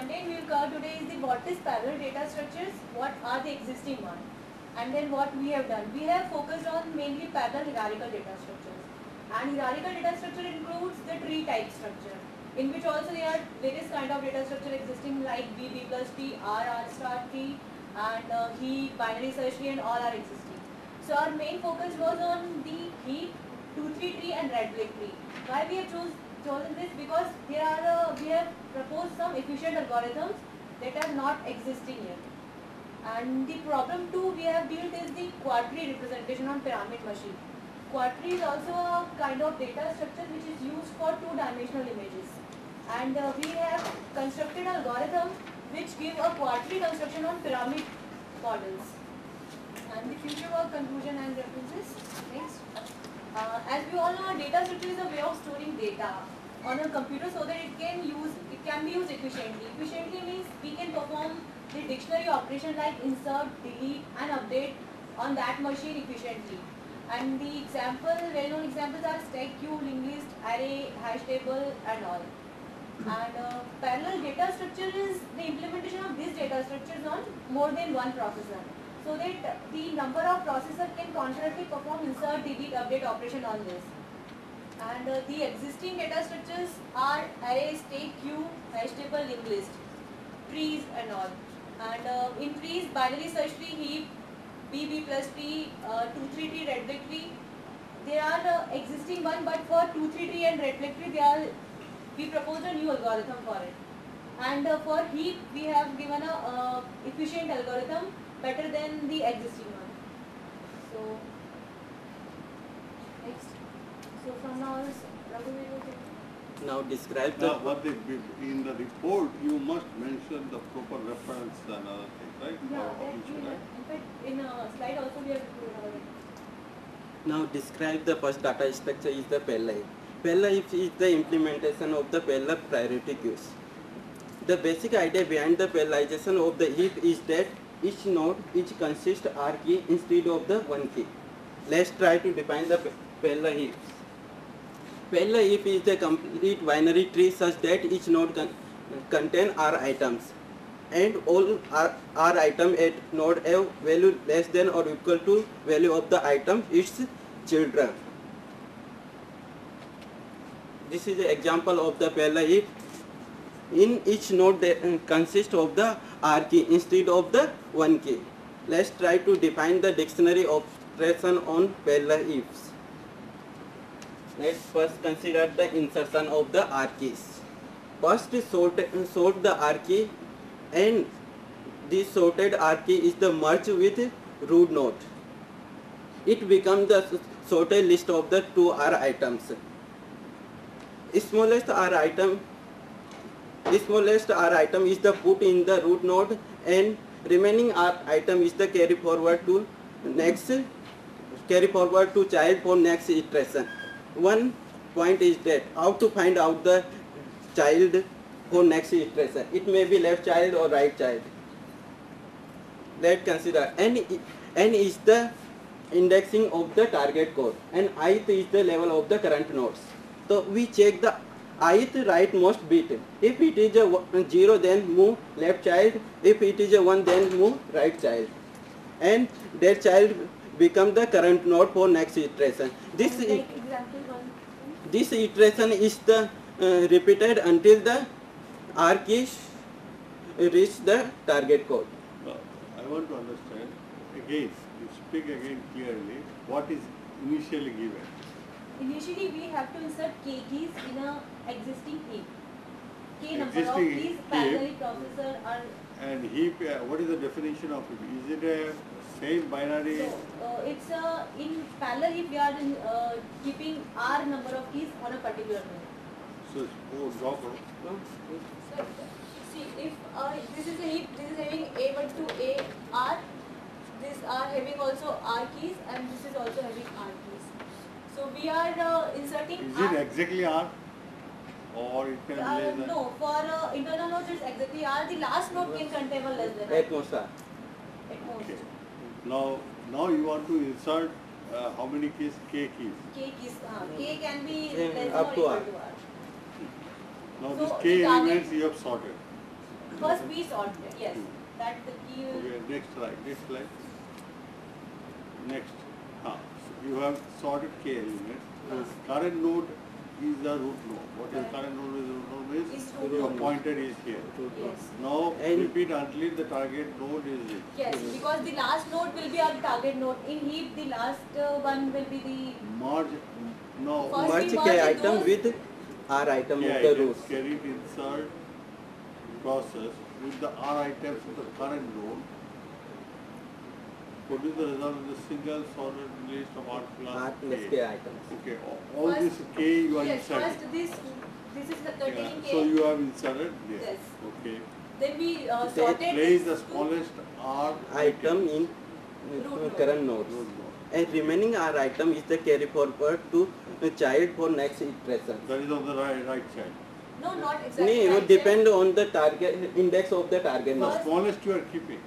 content we will cover today is the what is parallel data structures, what are the existing one, and then what we have done. We have focused on mainly parallel hierarchical data structures. And hierarchical data structure includes the tree type structure, in which also there are various kind of data structure existing like B, B plus T, R, R star T, and uh, heap, binary search tree, and all are existing. So our main focus was on the heap, 2-3 tree, and red black tree. Why we have chose, chosen this? Because there are uh, we have proposed some efficient algorithms that are not existing yet. And the problem two we have built is the quadtree representation on pyramid machine. Quadtree is also a kind of data structure which is used for two-dimensional images. And uh, we have constructed algorithm which give a quadtree construction on pyramid models. And the future work conclusion and references. Next. Uh, as we all know, data structure is a way of storing data on a computer so that it can use it can be used efficiently. Efficiently means we can perform the dictionary operation like insert, delete, and update on that machine efficiently. And the example, well-known examples are stack, queue, linked list, array, hash table, and all. And uh, parallel data structure is the implementation of these data structures on more than one processor. So that the number of processor can concurrently perform insert, delete, update operation on this. And uh, the existing data structures are array, stack, queue, hash table, linked list, trees and all. And uh, in trees, binary search tree, heap, BB plus tree, uh, 2, 3 tree, red black tree. There are uh, existing one, but for 2, 3 tree and red black tree, they are we proposed a new algorithm for it. And uh, for heap, we have given a uh, efficient algorithm better than the existing one. So. So from now, is Raghuveer will take- Now describe the Now, what the, in the report, you must mention the proper reference and other things, right? Yeah, that each, right? have. In fact, in a slide also we have now describe the first data structure is the parallel heap. parallel heap is the implementation of the parallel priority queues. The basic idea behind the parallelization of the heap is that each node each consists R key instead of the one key. Let's try to define the parallel heap. Pella heap is a complete binary tree such that each node con- contain R items and all R, R item at node have value less than or equal to value of the item its children. This is an example of the parallel heap. In each node they uh, consist of the R key instead of the one key. Let's try to define the dictionary of operation on parallel heaps. Let's first consider the insertion of the R. First sort, sort the R and this sorted R is the merge with root node. It becomes the sorted list of the two R items. Smallest R item smallest R item is the put in the root node and remaining R item is the carry forward to next carry forward to child for next iteration. One point is that how to find out the child for next iteration. It may be left child or right child. Let's consider n is the indexing of the target code and ith is the level of the current nodes. So we check the ith rightmost bit. If it is a 0 then move left child. If it is a 1 then move right child. And that child become the current node for next iteration. This And i- like example one. this iteration is the uh, repeated until the R keys reach the target code. Now, I want to understand, again, you speak again clearly, what is initially given. Initially, we have to insert k keys in a existing heap. K number of Existing keys heap. parallel processor are And heap, uh, what is the definition of it? Is it a same binary? so uh, it's a in parallel if we are in, uh, keeping r number of keys on a particular node. So, oh, drop, So see if uh, this is a heap, this is having a1 to a r. this are having also r keys and this is also having r keys. So we are uh, inserting is r. it exactly R? Or it can be Uh, less than? no, for uh, internal nodes it's exactly R. The last node can contain one less than R At most R. at most. Okay. Now, now you want to insert uh, how many keys? K keys. K is, uh, K can be Then less up or to equal R. Now So, these the K target- elements you have sorted. First we sorted. it, yes. That the key Okay, next slide, next slide. Next. Ah, so you have sorted K elements. yes. Current node is the root node. What is Correct. current node is root node is? Is root Your node. pointer is here. Yes. Now And- repeat until the target node is it. Yes, because the last node will be our target node. In heap, the last uh, one will be the Merge, no. First Merge we K merge item those- with R item K of the items root. carried insert process with the R items of the current node. Produce the result of the single sorted list of R plus R plus K items. Okay, all- all First- this K you are yes. inserting. First this this is the Yeah, containing K. So you have inserted this. Yes. Okay. Then we uh, Then sorted Place the smallest R Item in Root uh, node. current node. Node node. And remaining R item is the carry forward to the child for next iteration. That is on the right, right side. No, not exactly. No, it right depend on the target index of the target The node. First- smallest you are keeping.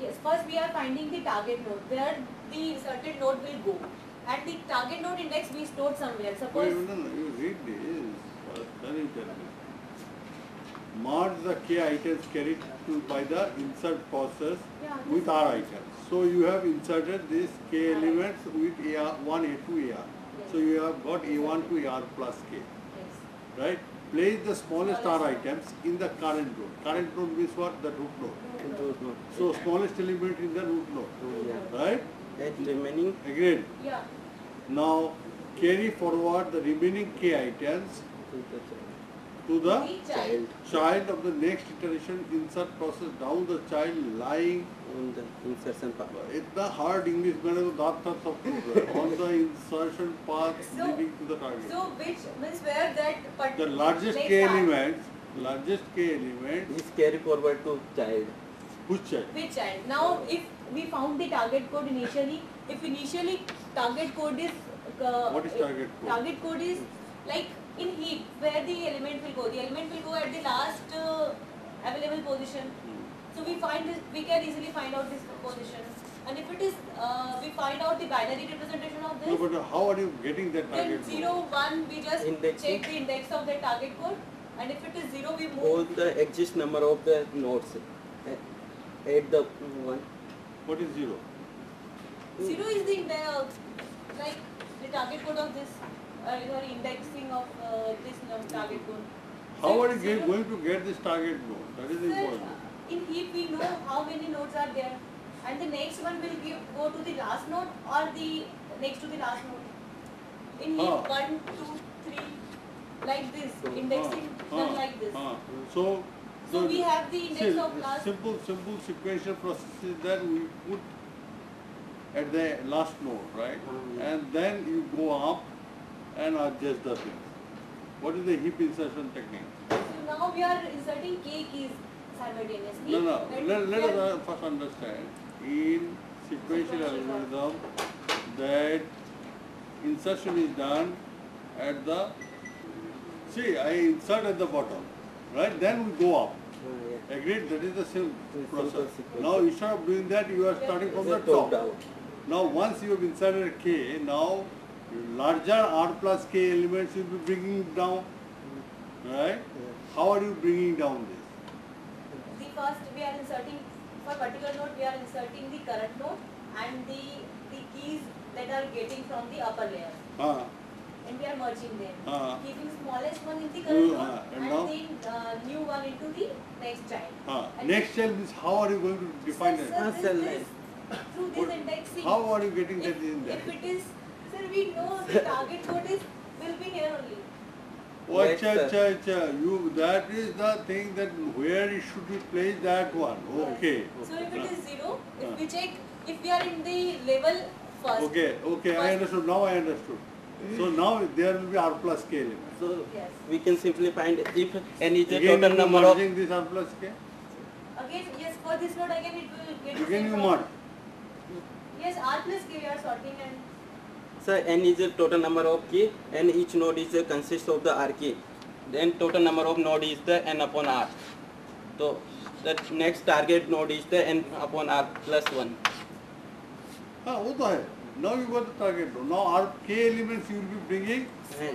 Yes. First we are finding the target node where the inserted node will go. And the target node index we stored somewhere. Wait, Suppose no, no, you read this. Then you tell me. Merge the K items carried to by the insert process Yeah, with R items. So you have inserted this K elements with AR, 1 A2 AR. So you have got A1 to AR plus K. yes. right? Place the smallest R items in the current node. Current node means what? The root node. Root node. So smallest element in the root node, Yeah. right? And remaining Again, Yeah. now carry forward the remaining K items to the child. to the The child. child of the next iteration insert process down the child lying on the insertion path. इतना hard English मैंने तो दांत था सब कुछ on the insertion path So- leading to the target. So which means where that The particular largest K elements, largest K elements, Is carry forward to child. which child? Which child? Now, if we found the target code initially, if initially target code is uh, What is target code? Target code is like in heap where the element will go. The element will go at the last uh, available position. So we find this, we can easily find out this position. And if it is, uh, we find out the binary representation of this. No, this. but how are you getting that target? Then target? zero one, we just Indexing. check the index of the target code. And if it is zero, we All move. the exist number of the nodes. uh, Add the one. What is zero? Zero is the uh, like the target code of this, uh, your indexing of uh, this num- target code. How So are you going to get this target code? That is Sir, important. In heap we know how many nodes are there, and the next one will give, go to the last node or the next to the last node. In heap Ah. one, two, three, like this, So, indexing Ah, done ah, like this. So, So we have the index see, of last. Simple, simple sequential process is that we put at the last node, right? Yeah. And then you go up and adjust the things. What is the heap insertion technique? So now we are inserting k keys simultaneously. No, no. and Let, let us uh, first understand. In sequential Sequential algorithm, that insertion is done at the. See, I insert at the bottom, right? Then we go up. Yeah. Agreed? That is the same The process. Now instead of doing that, you are starting from the The top top. down. Now once you have inserted k now larger R plus K elements you will be bringing down, right? Yeah. How are you bringing down this? The first we are inserting for particular node we are inserting the current node and the the keys that are getting from the upper layer Ah, and we are merging them. ah, Keeping smallest one in the current ah, node and and, now? then uh, new one into the next child. ah. And Next child means how are you going to define sir, it? sir, this, this, through this indexing. How are you getting that in there? if it is sir we know the target code is will be here only. Oh, Next acha, cell. acha, acha. You, that is the thing that where it should be placed that one. Okay. So if it is zero, if uh. we check if we are in the level first. Okay, okay, I First- understood. Now I understood. So now there will be R plus K element. So Yes. we can simply find if n is the Again, total number of merging this R plus K. Again, yes, for this node again it will get Again you problem. merge. Yes, R plus K we are sorting and so n is the total number of key and each node is uh, consists of the r key. Then total number of node is the n upon r. So the next target node is the n upon r plus one. हाँ वो तो है Now you got the target node. Now our k elements you will be bringing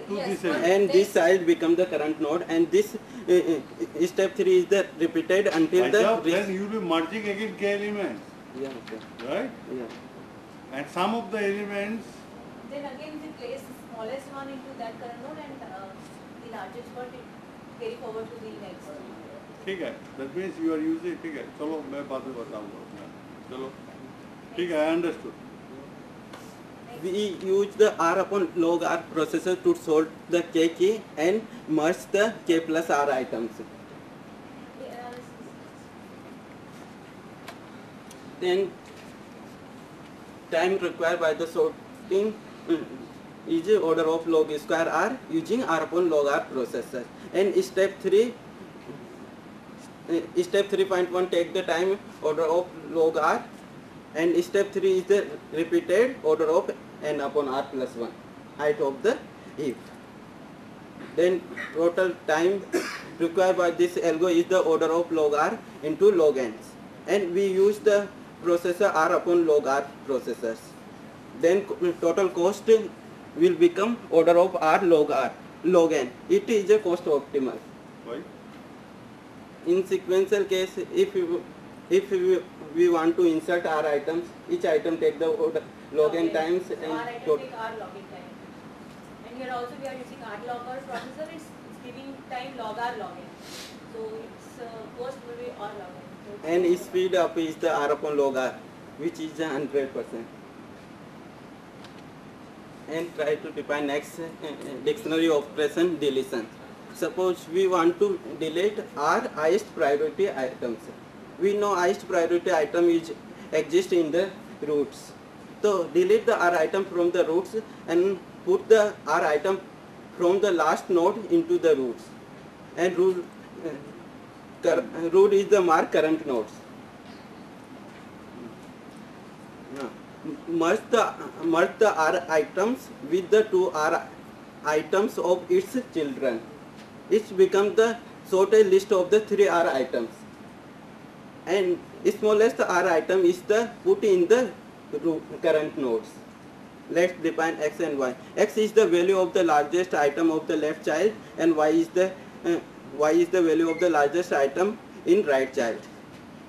to Yes, this but- and this child become the current node and this uh, uh, step 3 is the repeated until the then you will be merging again k elements, yeah, okay. right? yeah. And some of the elements, Then again, we place the smallest one into that current node and uh, the largest one it carry forward to the next. ठीक है that means you are using ठीक है चलो मैं बाद में बताऊंगा मैं चलो ठीक है I understood we use the r upon log r processor to solve the k key and merge the k plus r items The analysis. then time required by the sorting mm, is order of log square r using r upon log r processor. And step 3 uh, step 3.1 take the time order of log r. And step 3 is the repeated order of n upon r plus 1 height of the heap then total time required by this algo is the order of log r into log n and we use the processor r upon log r processors then total cost will become order of r log r log n it is a cost optimal why in sequential case if you if we, we want to insert r items each item take the order log n times So and R item tot- take R logging time. And here also we are using R logger processor, it's it's giving time log R logging. So its uh, cost will be R logging. So and speed up is the r upon log r which is hundred percent and try to define next uh, dictionary operation deletion. Suppose we want to delete our highest priority items. We know highest priority item is exist in the roots. So delete the r item from the roots and put the r item from the last node into the roots. And root uh, root is the mark current nodes. Yeah. Merge the merge the r items with the two r items of its children. It becomes the sorted list of the three r items. And smallest r item is the put in the current nodes. Let's define x and y. X is the value of the largest item of the left child and y is the uh, y is the value of the largest item in right child.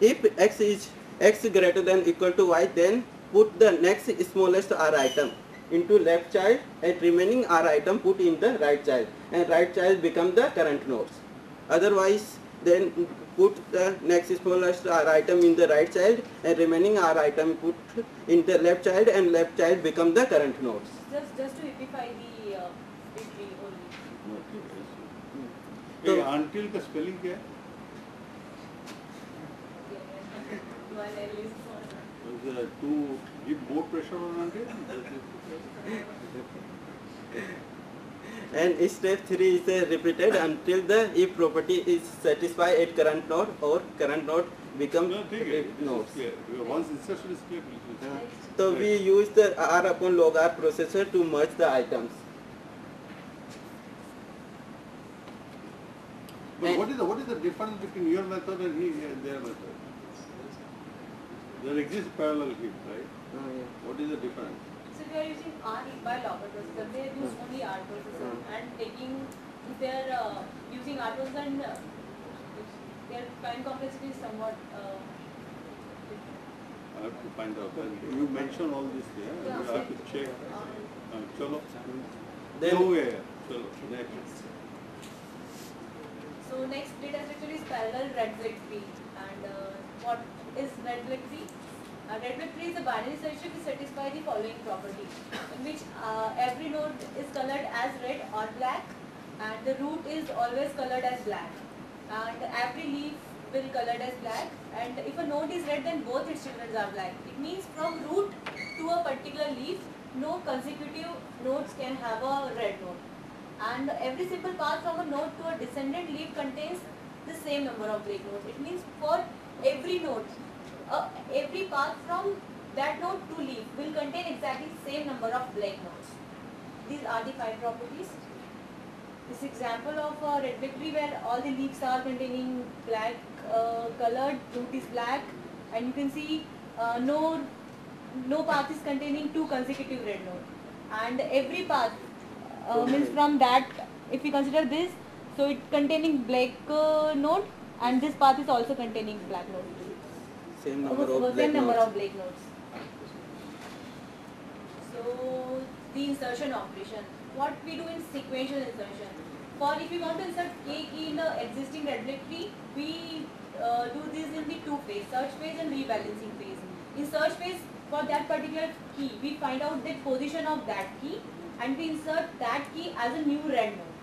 If x is x greater than equal to y then put the next smallest R item into left child and remaining R item put in the right child and right child become the current nodes. Otherwise then put the next smallest R item in the right child and remaining R item put in the left child and left child become the current nodes. Just, just to epify the uh, tree only. So, hey, until the spelling here. uh, to give more pressure on until and step 3 is uh, repeated until the if property is satisfied at current node or current node become no nodes once insertion is clear Uh, so we use the r upon log r processor to merge the items But what is the what is the difference between your method and he, their method? There exists parallel heap, right? Oh, yeah. What is the difference? So if you are using R heat by law processor, they are using only R processor mm. and taking, if they are uh, using R processor and uh, their time complexity is somewhat uh, I have to find out. You mentioned all this here, yeah? yeah, I have to check. Uh, uh chalo. Then, no way. Next. So next data structure is parallel red Z B and uh, what is red black tree? A red tree is a binary structure to satisfy the following property, in which uh, every node is colored as red or black, and the root is always colored as black, and every leaf will be colored as black. And if a node is red, then both its children are black. It means from root to a particular leaf, no consecutive nodes can have a red node and every simple path from a node to a descendant leaf contains the same number of black nodes. It means for every node, uh, every path from that node to leaf will contain exactly the same number of black nodes. These are the five properties. This example of a red tree where all the leaves are containing black uh, colored, root is black and you can see uh, no no path is containing two consecutive red nodes. And every path uh, means from that, if we consider this, so it containing black uh, node and this path is also containing black node. Same number of same black number nodes. of black nodes. So the insertion operation. What we do in sequential insertion. For if we want to insert k key in the existing tree, we uh, do this in the two phase, search phase and rebalancing phase. In search phase, for that particular key, we find out the position of that key and we insert that key as a new red node.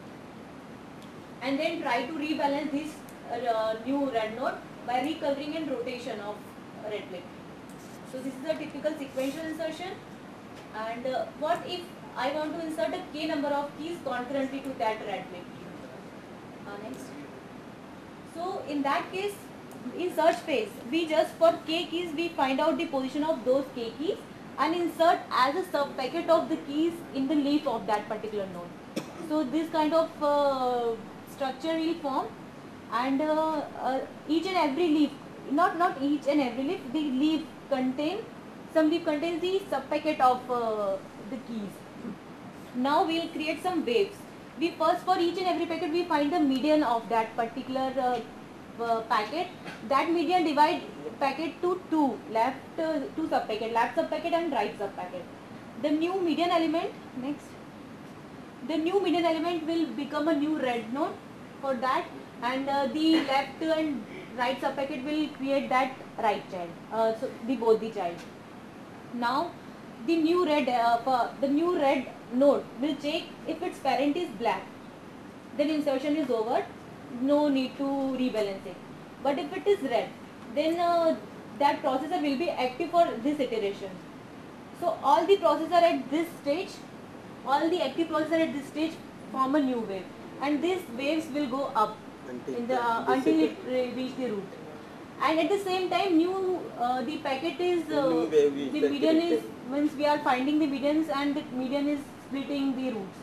And then try to rebalance this uh, new red node by recoloring and rotation of red black. So this is a typical sequential insertion. And uh, what if I want to insert a k number of keys concurrently to that red key? Uh, next. So in that case, in search phase, we just for k keys we find out the position of those k keys and insert as a sub packet of the keys in the leaf of that particular node. So this kind of uh, structure will form and uh, uh, each and every leaf, not not each and every leaf, the leaf contain some leaf contains the sub packet of uh, the keys. Now we will create some waves. We first for each and every packet we find the median of that particular uh, uh, packet. That median divide packet to two left uh, two sub packet, left sub packet and right sub packet. The new median element next. The new median element will become a new red node for that and uh, the left and right sub packet will create that right child. Uh, so the both the child. Now the new red uh, the new red node will check if its parent is black then insertion is over no need to rebalance it but if it is red then uh, that processor will be active for this iteration so all the processor at this stage all the active processor at this stage form a new wave and these waves will go up Until in the uh, until it second- re- reach the root and at the same time new uh, the packet is The uh, new wave is the median is once we are finding the medians and the median is splitting the roots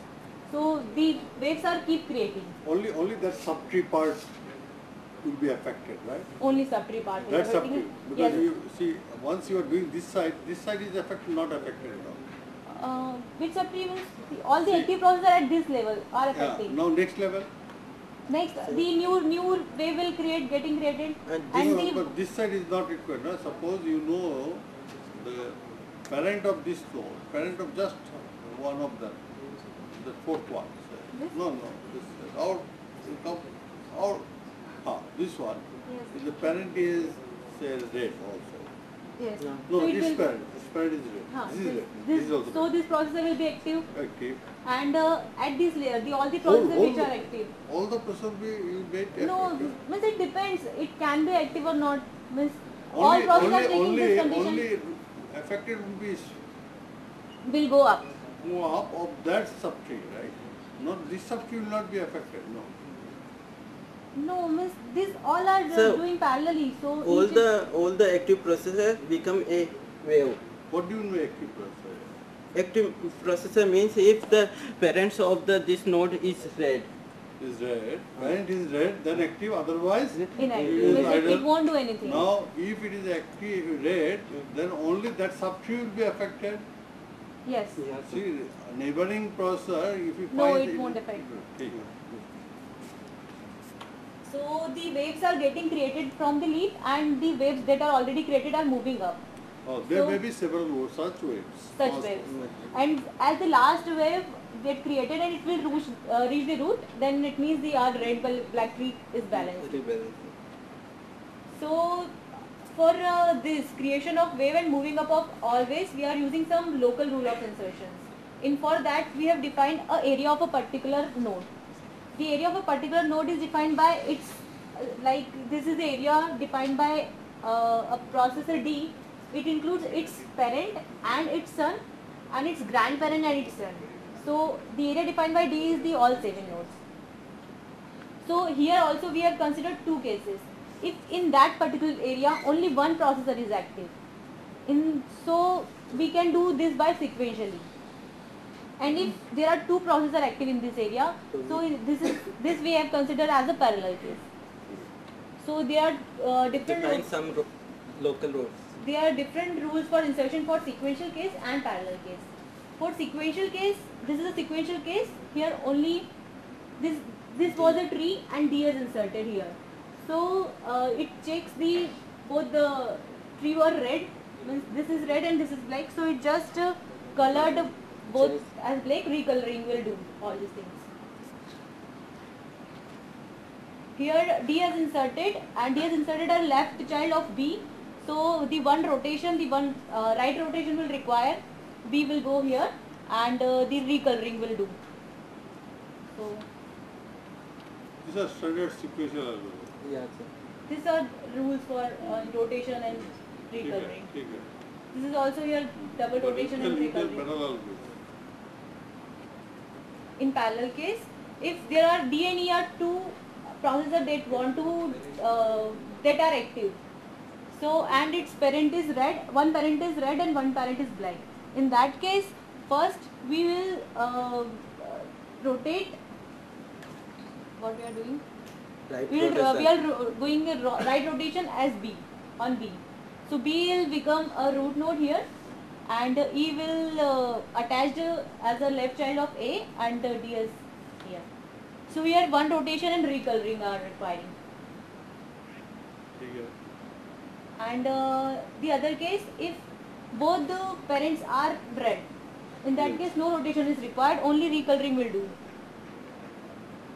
so the waves are keep creating Only, only that subtree part will be affected, right? only subtree part is That's affecting subtree. Because yes. you see, once you are doing this side, this side is affected, not affected at all. uh, which subtree means all the See. active processor at this level are Yeah, affecting now next level. Next the new new wave will create getting created And and No, the this side is not required. No? Suppose you know the parent of this node, parent of just one of them, the fourth one. This? No, no, this our come our ah, this one. Yes. The parent is say red also. yes No. So this parent, this parent is red. Huh, this is red. this, This is also so this processor will be active active. And uh, at this layer the all the Whole- processors whole which are the- active All the processor will be will get active. no means it depends it can be active or not means all only, processors only, taking only, this condition only affected will be will go up move up of that subtree, right? Not this subtree will not be affected, no. no means this all are uh, So, doing parallelly so all the all the active processors become a wave. What do you mean active processor? Active processor means if the parents of the this node is red. Is red, parent is red, then active, otherwise inactive it is means it, it won't do anything Now, if it is active red, then only that subtree will be affected. yes See, neighboring processor, if you No, find it won't affect. Okay. so the waves are getting created from the leaf and the waves that are already created are moving up Oh, there So- may be several such waves. such waves. and as the last wave get created and it will reach, uh, reach the root then it means the our red black tree is balanced. So for uh, this creation of wave and moving up of all always we are using some local rule of insertions in for that we have defined a area of a particular node. The area of a particular node is defined by its uh, like this is the area defined by uh, a processor D it includes its parent and its son and its grandparent and its son so the area defined by D is the all seven nodes so here also we have considered two cases. If in that particular area only one processor is active, in so we can do this by sequentially. And if there are two processors active in this area, so in- this is this we have considered as a parallel case. So there are uh, different Define some ro- local roads. There are different rules for insertion for sequential case and parallel case. For sequential case, this is a sequential case. Here only this this was a tree and D is inserted here. So uh, it checks the both the tree were red means this is red and this is black. So it just uh, colored both as black. Recoloring will do all these things. Here D is inserted and D is inserted a left child of B. So the one rotation, the one uh, right rotation will require, B will go here and uh, the recoloring will do. So, these are standard sequential algorithm. Yeah, sir. These are rules for uh, rotation and recoloring. This is also your double but rotation and recoloring. In parallel case, if there are D and E are two processors that want to, uh, that are active, so and its parent is red one parent is red and one parent is black in that case first we will uh, rotate what we are doing Right. we will uh, we are ro- doing a ro- right rotation as B on B. So B will become a root node here, and uh, E will uh, attached uh, as a left child of A, and D as here. So here one rotation and recoloring are requiring. And uh, the other case, if both the parents are red, in that case no rotation is required, only recoloring will do.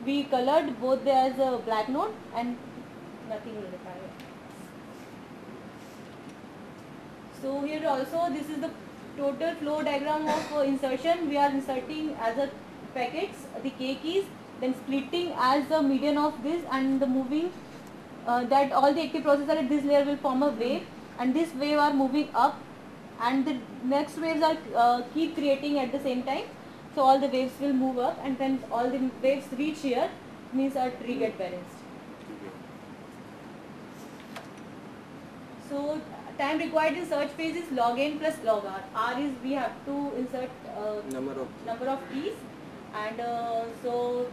We colored both as a black node and nothing will require. So here also this is the total flow diagram of uh, insertion. We are inserting as a packets the K keys, then splitting as the median of this and the moving uh, that all the active processes at this layer will form a wave and this wave are moving up and the next waves are uh, keep creating at the same time. So all the waves will move up and then all the waves reach here means our tree get balanced. So time required in search phase is log n plus log r. R is we have to insert uh, number of number of keys and uh, so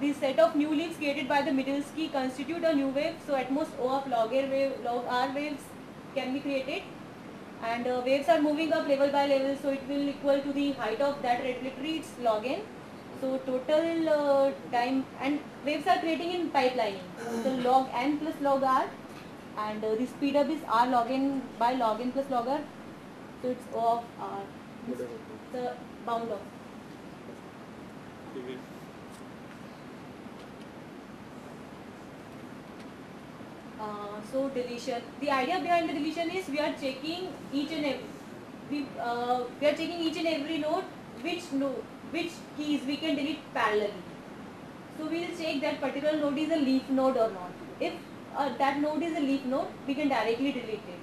the set of new leaves created by the middle key constitute a new wave so at most O of log r wave log r waves can be created. And uh, waves are moving up level by level so it will equal to the height of that regulatory it's log n. So total uh, time and waves are creating in pipelining so log n plus log r and uh, the speed up is r log n by log n plus log r. So it's O of r. The bound of Uh, so deletion. The idea behind the deletion is we are checking each and every we uh, we are checking each and every node which node which keys we can delete parallelly. So we will check that particular node is a leaf node or not. If uh, that node is a leaf node, we can directly delete it.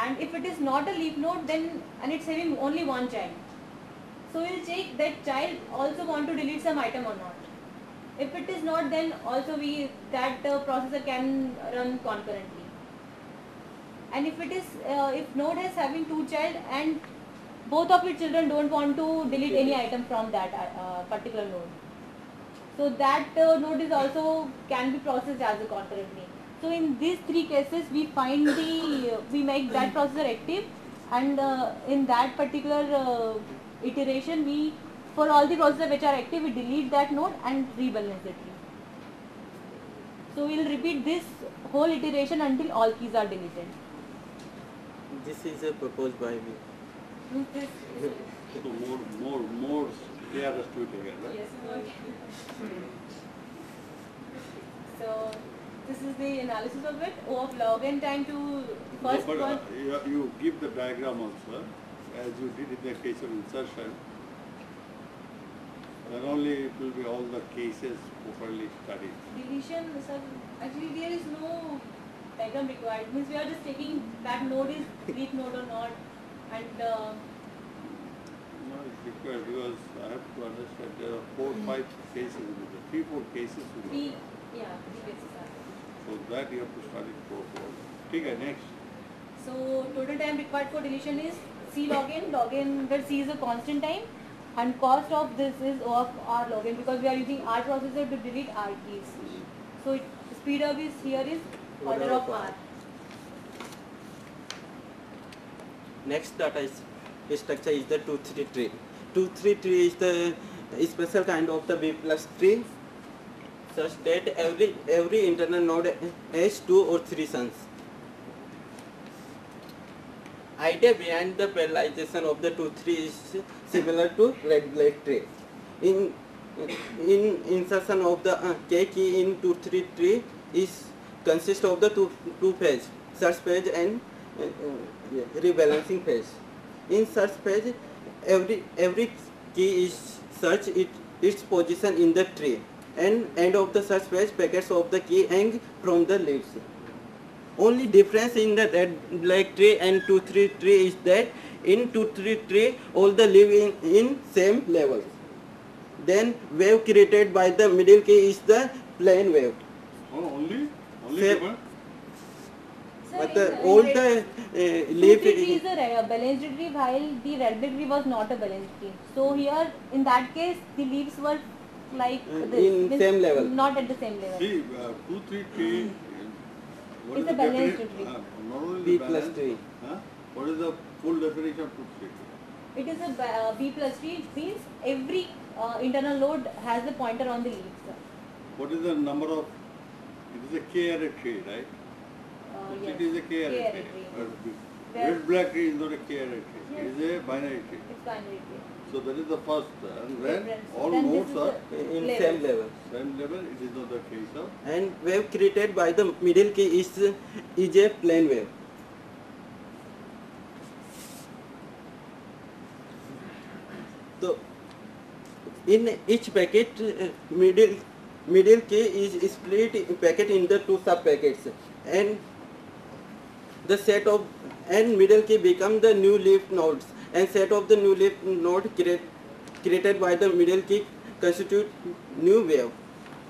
And if it is not a leaf node, then and it's having only one child. So we'll check that child also want to delete some item or not. If it is not, then also we that uh, processor can run concurrently. And if it is, uh, if node is having two child and both of your children don't want to delete any item from that uh, particular node, so that uh, node is also can be processed as a concurrently. So in these three cases, we find the we make that processor active, and uh, in that particular uh, iteration, we for all the processors which are active, we delete that node and rebalance the tree. So we will repeat this whole iteration until all keys are deleted. This is uh, proposed by me. So more, more, more ARS to it again, right? Yes. So this is the analysis of it. O of log n time to No, first but uh, one. you, you give the diagram also, as you did in the case of insertion. Then only it will be all the cases properly studied. Deletion, sir, actually there is no diagram required. Means we are just taking that node is leaf node or not, and uh, No, it's required because I have to understand there are four, five cases, it, three, four cases. it. three, yeah, three cases are. So that you have to study for, for. Okay, next. So total time required for deletion is C log n, log n where C is a constant time and cost of this is of R log n because we are using R processor to delete R keys. So it, speed up is here is order of R. next data is, structure is the 2-3 tree. 2-3 tree is the special kind of the B plus tree such that every every internal node has two or three sons. Idea behind the parallelization of the 2-3 is similar to red black tree. In in insertion of the uh, K key in 2-3 tree is consist of the two two phase search phase and uh, uh, rebalancing phase. In search phase, every every key is search it its position in the tree, and end of the search phase, packets of the key hang from the leaves. Only difference in the red black tree and two three tree is that in two three tree all the live in, in same level. Then wave created by the middle key is the plane wave. Oh, only? Only Sir- But the in all the uh, Two leaf tree tree is a re- a balanced tree while the red black tree was not a balanced tree. So here in that case the leaves were like Uh, this. in same level. Not at the same level. See, uh, two, three tree. uh, what It's is a the balanced defini- tree. uh, Not only B the plus balance, tree. Huh? What is the full definition of two, three tree? It is a ba- uh, B plus tree. It means every uh, internal node has a pointer on the leaves. sir. What is the number of, it is a K-ary tree, right? Uh, It yes. is a K array K-ary tree. tree. B- Where- Red black tree is not a K-ary tree. Yes. It is a binary tree. It's binary tree. So that is the first. uh, And then Difference. all Then nodes are in Level. same level. same level. It is not the case of. And wave created by the middle key is is a plane wave. So in each packet, uh, middle middle key is split in packet into two sub packets, and the set of and middle key become the new leaf nodes, and set of the new leaf node create, created by the middle key constitute new wave,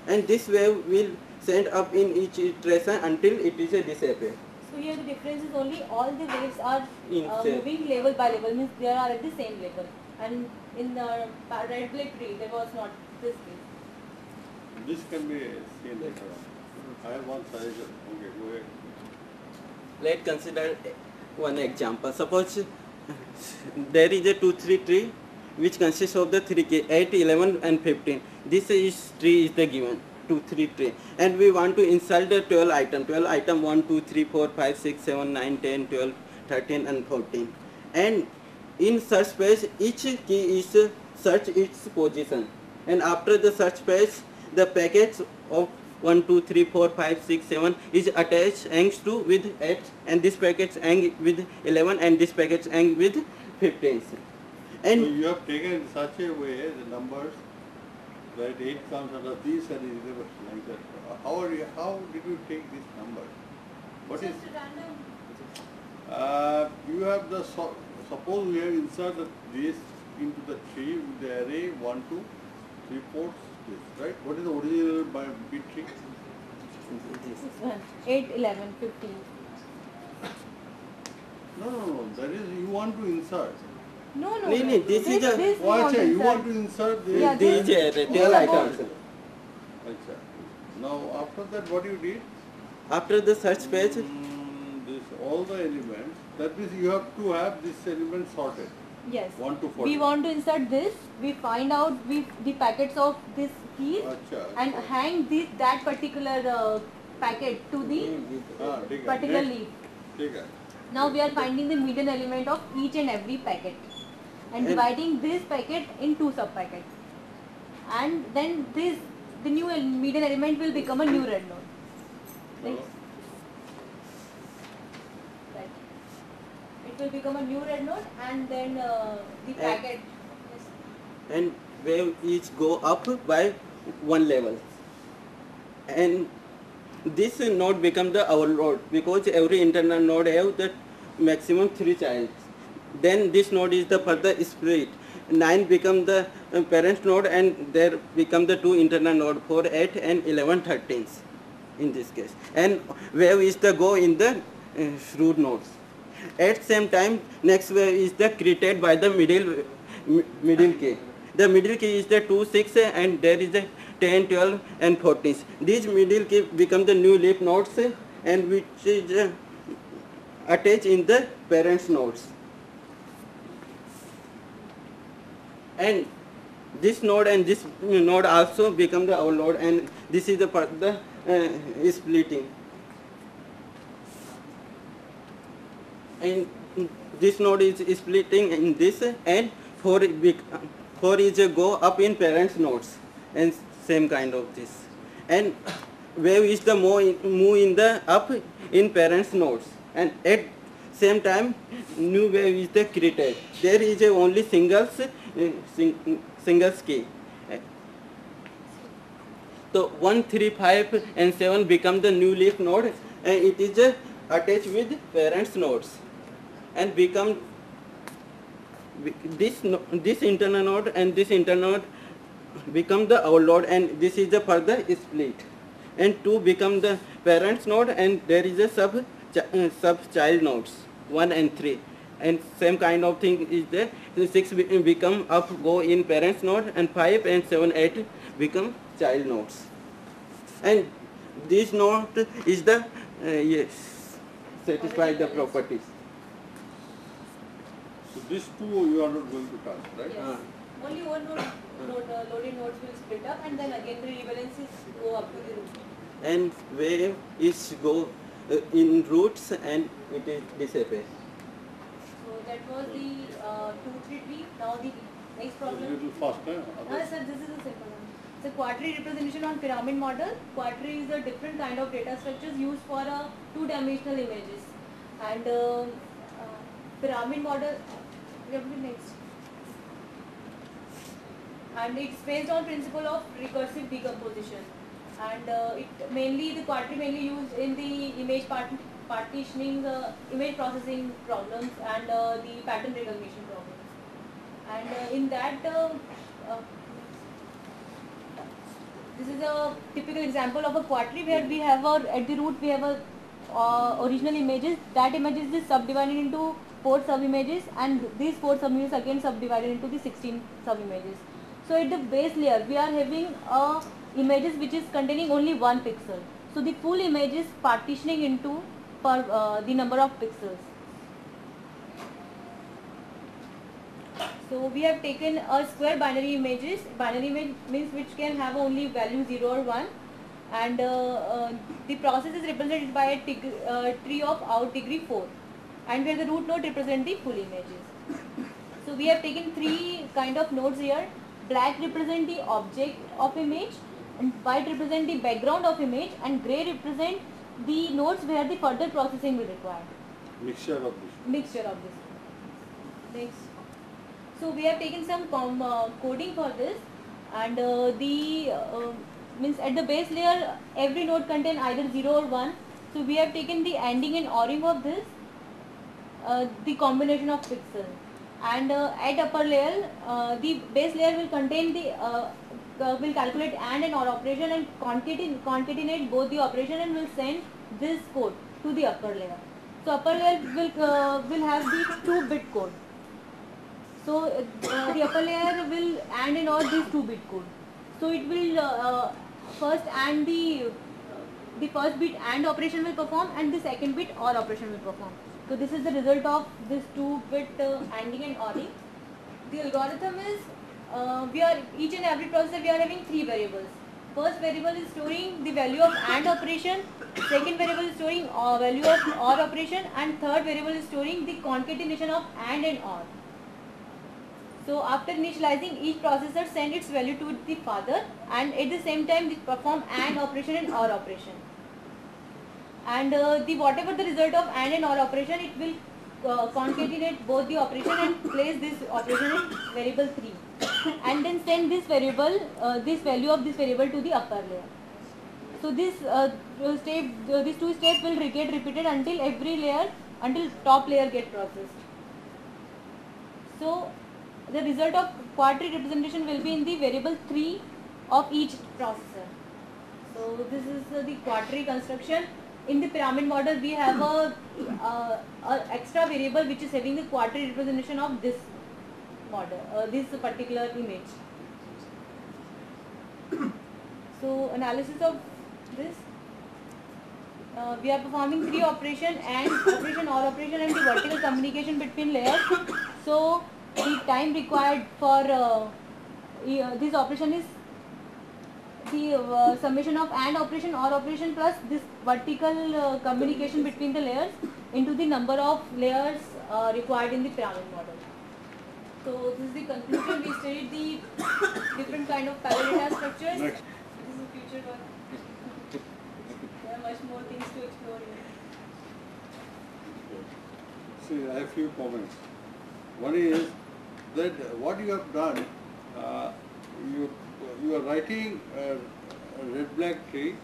and this wave will send up in each iteration until it is a disappear. So here the difference is only all the waves are uh, moving level by level means they are at the same level and in the red black tree there was not this case. This can be seen later on. I have one suggestion. Okay, go ahead. Let's consider one example. Suppose there is a 2 3 tree which consists of the 3 k 8, 11 and 15. This is tree is the given 2 3 tree and we want to insert the 12 item 12 item 1 2 3 4 5 6 7 9 10 12 13 and 14 and in search phase each key is uh, search its position and after the search phase the package of 1 2 3 4 5 6 7 is attached hangs to with 8 and this package hang with 11 and this package hang with 15 so and you have taken in such a way the numbers that 8 comes out of these and 11 like that. How, are you, how did you take this number? What is, Just random. uh, you have the, so, suppose we have inserted this into the tree with the array 1, 2, 3, 4, this, right? What is the original by bit tree? This one 8, 11, 15. No, no, no, that is you want to insert. No, no. No, no. no, this is a- this we Oh, want acha, to you want insert. to insert this. Yeah, these this- are this tail is items about- Acha. Now after that means you have to have this element sorted. Yes. 1 to 40. We want to insert this. We find out we, the packets of this key and achha. hang this, that particular uh, packet to the hmm, hmm. ah, particular leaf. Now we are finding the median element of each and every packet and, and dividing this packet in two sub-packets. And then this, the new median element will become a new red node. Right? It will become a new red node and then uh, the And- packet. Yes. and wave each go up by one level. And this node become the our node because every internal node have the maximum three childs then this node is the further split. 9 become the uh, parent node and there become the two internal node 4 8 and 11 13s in this case. And wave is the go in the uh, root nodes at same time, next wave is the created by the middle middle key. The middle key is the 2, 6 and there is the 10, 12 and 14. These middle key become the new leaf nodes and which is uh, attached in the parents nodes. And this node and this node also become the old node and this is the, part the uh, splitting. And this node is splitting in this and four bec- four is go up in parents nodes. And same kind of this. And wave is the move in, move in the up in parents nodes. And at same time new wave is the created. There is a only singles uh, sing, singles key. So 1 3 5 and 7 become the new leaf node. And it is uh, attached with parents nodes and become this this internal node and this internal node become the overload and this is the further split. And two become the parents node and there is a sub uh, sub child nodes one and three. And same kind of thing is there the six become up go in parents node and five and seven eight become child nodes. And this node is the uh, yes satisfy the properties So these two you are not going to touch, right? Yes. Ah. Only one node, node uh, loaded nodes will split up and then again the rebalances go up to the root. and wave is go uh, in roots and it is disappear. So that was the uh, two, three, tree. Now the next A problem. little faster. Ah, others- sir, this is a simple one. So quadtree representation on pyramid model. Quadtree is a different kind of data structures used for uh, two-dimensional images. And um, uh, pyramid model, we have to And it's based on principle of recursive decomposition. And uh, it mainly the quadtree mainly used in the image part- partitioning, uh, image processing problems and uh, the pattern recognition problems. And uh, in that, uh, uh, this is a typical example of a quadtree where we have a at the root we have a original images. That image is subdivided into four sub images, and these four sub images again subdivided into the 16 sub images. So at the base layer we are having uh, images which is containing only one pixel. So the full image is partitioning into per uh, the number of pixels. So we have taken a square binary images. Binary image means which can have only value 0 or 1 and uh, uh, the process is represented by a uh, tree of out degree 4 and where the root node represent the full images. So we have taken three kind of nodes here. Black represent the object of image and white represent the background of image and grey represent the nodes where the further processing will require Mixture of this. mixture of this. Next. So we have taken some uh, coding for this, and uh, the uh, means at the base layer every node contain either zero or one. So we have taken the ending and ORing of this, the combination of pixels, and uh, at upper layer uh, the base layer will contain the uh, uh, will calculate AND and OR operation and concatenate, concatenate both the operation and will send this code to the upper layer. So upper layer will uh, will have the two bit code. So uh, the upper layer will AND and OR this two bit code. So it will uh, uh, first AND the the first bit AND operation will perform and the second bit OR operation will perform. So this is the result of this two bit uh, ANDing and ORing. The algorithm is uh, we are each and every processor we are having three variables. First variable is storing the value of AND operation, second variable is storing uh, value of OR operation and third variable is storing the concatenation of AND and OR. So after initializing each processor send its value to the father and at the same time perform AND operation and OR operation. And uh, the whatever the result of AND and OR operation it will uh, concatenate both the operation and place this operation in variable 3 and then send this variable uh, this value of this variable to the upper layer. So this uh, step uh, these two steps will get repeated until every layer until top layer get processed. So the result of quadtree representation will be in the variable 3 of each processor. So this is uh, the quadtree construction. In the pyramid model we have a, uh, a extra variable which is having the quadtree representation of this model, uh, this particular image. So analysis of this. Uh, we are performing three operation and operation or operation and the vertical communication between layers. So the time required for uh, uh, this operation is the uh, summation of AND operation OR operation plus this vertical uh, communication between the layers into the number of layers uh, required in the pyramid model. So this is the conclusion. We studied the different kind of parallel structures. Next. This is the future one. there are much more things to explore here. See, I have few comments. One is that what you have done, uh, you, you are writing a, a red black tree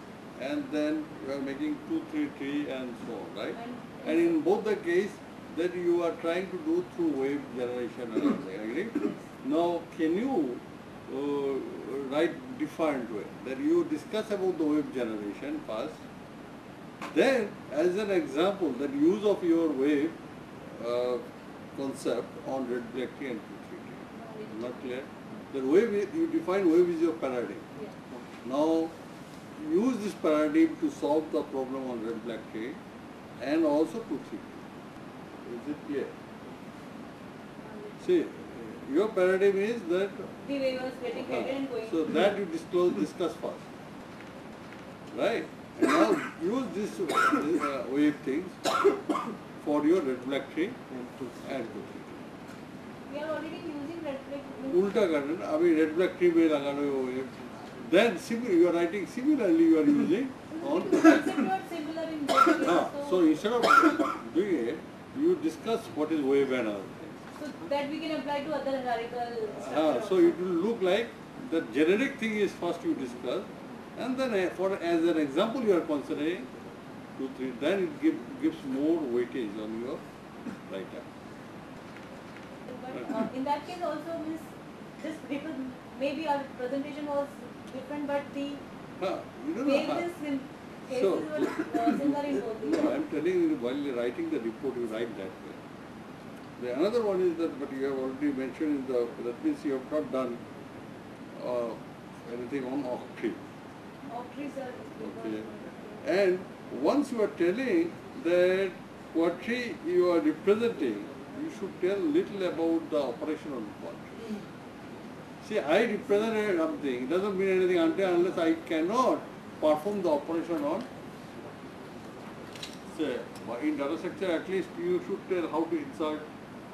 and then you are making two three tree and so on, right? And- in both the case that you are trying to do through wave generation and everything, agree? Now, can you uh, write different way that you discuss about the wave generation first then, as an example, that use of your wave uh, concept on red black tree and two three tree. Not clear? The wave you define wave is your paradigm. Yeah. Now, use this paradigm to solve the problem on red black tree and also three tree. Is it clear? See, your paradigm is that The way was getting uh, and going. so that you disclose, discuss first. Right? And now use this uh, wave things for your red black tree and two three. we are already ulta current, I red black tea may lagano Then similar, you are writing similarly you are using on. so instead of doing it, you discuss what is way better. So that we can apply to other hierarchical ah, So it will look like the generic thing is first you discuss and then eh, for as an example you are considering two, three, then it give, gives more weightage on your writer. But uh, in that case also, Ms this repre- maybe our presentation was different, but the Huh, you know. cases in cases So- were uh, similar in both. No, I am telling you while you're writing the report, you write that way. The another one is that, but you have already mentioned in the, that means you have not done uh, anything on octave. Octrees are Okay. And once you are telling that what tree you are representing, you should tell little about the operation on what tree. See, I represent something, it doesn't mean anything until unless I cannot perform the operation on, say, in data structure at least you should tell how to insert,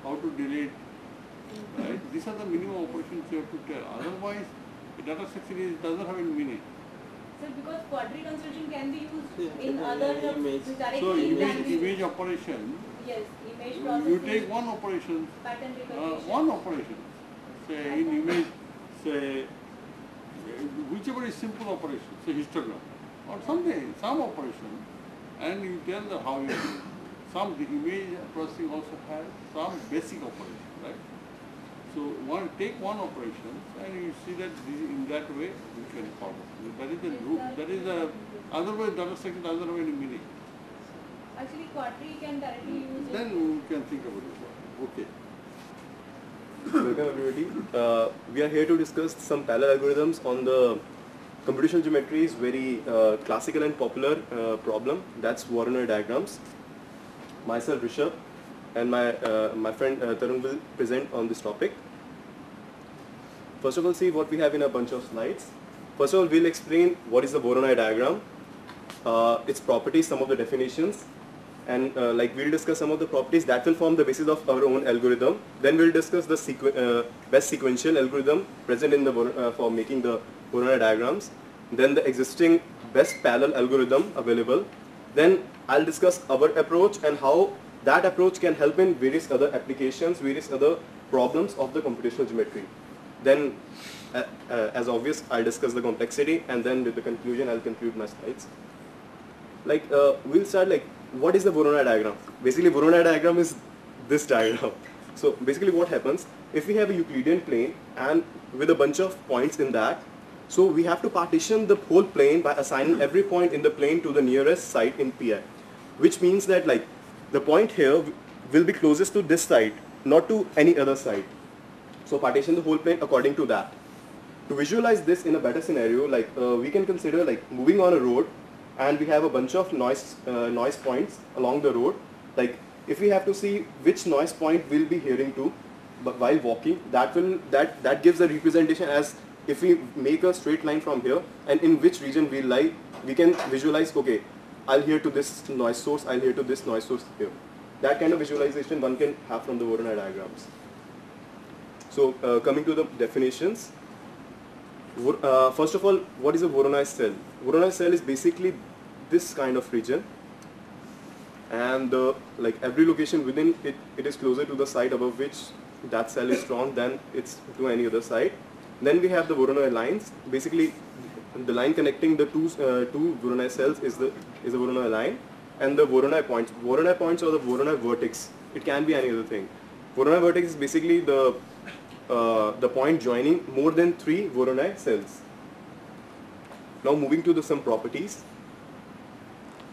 how to delete, right? These are the minimum operations you have to tell. Otherwise, the data structure is, doesn't have any meaning. So because quadtree construction can be used Yeah, in uh, other image. directly So image, image operation, Yes, image you processing. you take one operation, pattern uh, recognition. one operation, say in image, say, whichever is simple operation, say histogram, or something, some operation, and you tell the how you do. Some, the image processing also has some basic operation, right? So one, take one operation and you see that this, in that way you can follow. That is the root, that is the, otherwise data structure doesn't have any meaning. Actually, quadtree can directly use it. Then you can think about it. Okay. Welcome everybody. Uh, we are here to discuss some parallel algorithms on the computational geometry is very uh, classical and popular uh, problem. That's Voronoi diagrams. Myself Rishabh and my uh, my friend uh, Tarun will present on this topic. First of all, see what we have in a bunch of slides. First of all, we'll explain what is the Voronoi diagram, uh, its properties, some of the definitions, and uh, like we'll discuss some of the properties that will form the basis of our own algorithm. Then we'll discuss the sequ- uh, best sequential algorithm present in the uh, for making the Voronoi diagrams. Then the existing best parallel algorithm available. Then I'll discuss our approach and how that approach can help in various other applications, various other problems of the computational geometry. Then, uh, uh, as obvious, I'll discuss the complexity and then with the conclusion I'll conclude my slides like uh, we'll start like what is the Voronoi diagram? Basically Voronoi diagram is this diagram. So basically what happens if we have a Euclidean plane and with a bunch of points in that so we have to partition the whole plane by assigning every point in the plane to the nearest site in Pi which means that like the point here will be closest to this side not to any other side. So partition the whole plane according to that. To visualize this in a better scenario, like uh, we can consider like moving on a road and we have a bunch of noise uh, noise points along the road. Like if we have to see which noise point we'll be hearing to, but while walking, that will that that gives a representation as if we make a straight line from here and in which region we lie, we can visualize. Okay, I'll hear to this noise source. I'll hear to this noise source here. That kind of visualization one can have from the Voronoi diagrams. So uh, coming to the definitions. Uh, first of all, what is a Voronoi cell? Voronoi cell is basically this kind of region and uh, like every location within it, it is closer to the site above which that cell is drawn than it's to any other site. Then we have the Voronoi lines. Basically, the line connecting the two uh, two Voronoi cells is the is the Voronoi line, and the Voronoi points. Voronoi points or the Voronoi vertex. It can be any other thing. Voronoi vertex is basically the uh, the point joining more than three Voronoi cells. Now moving to the some properties.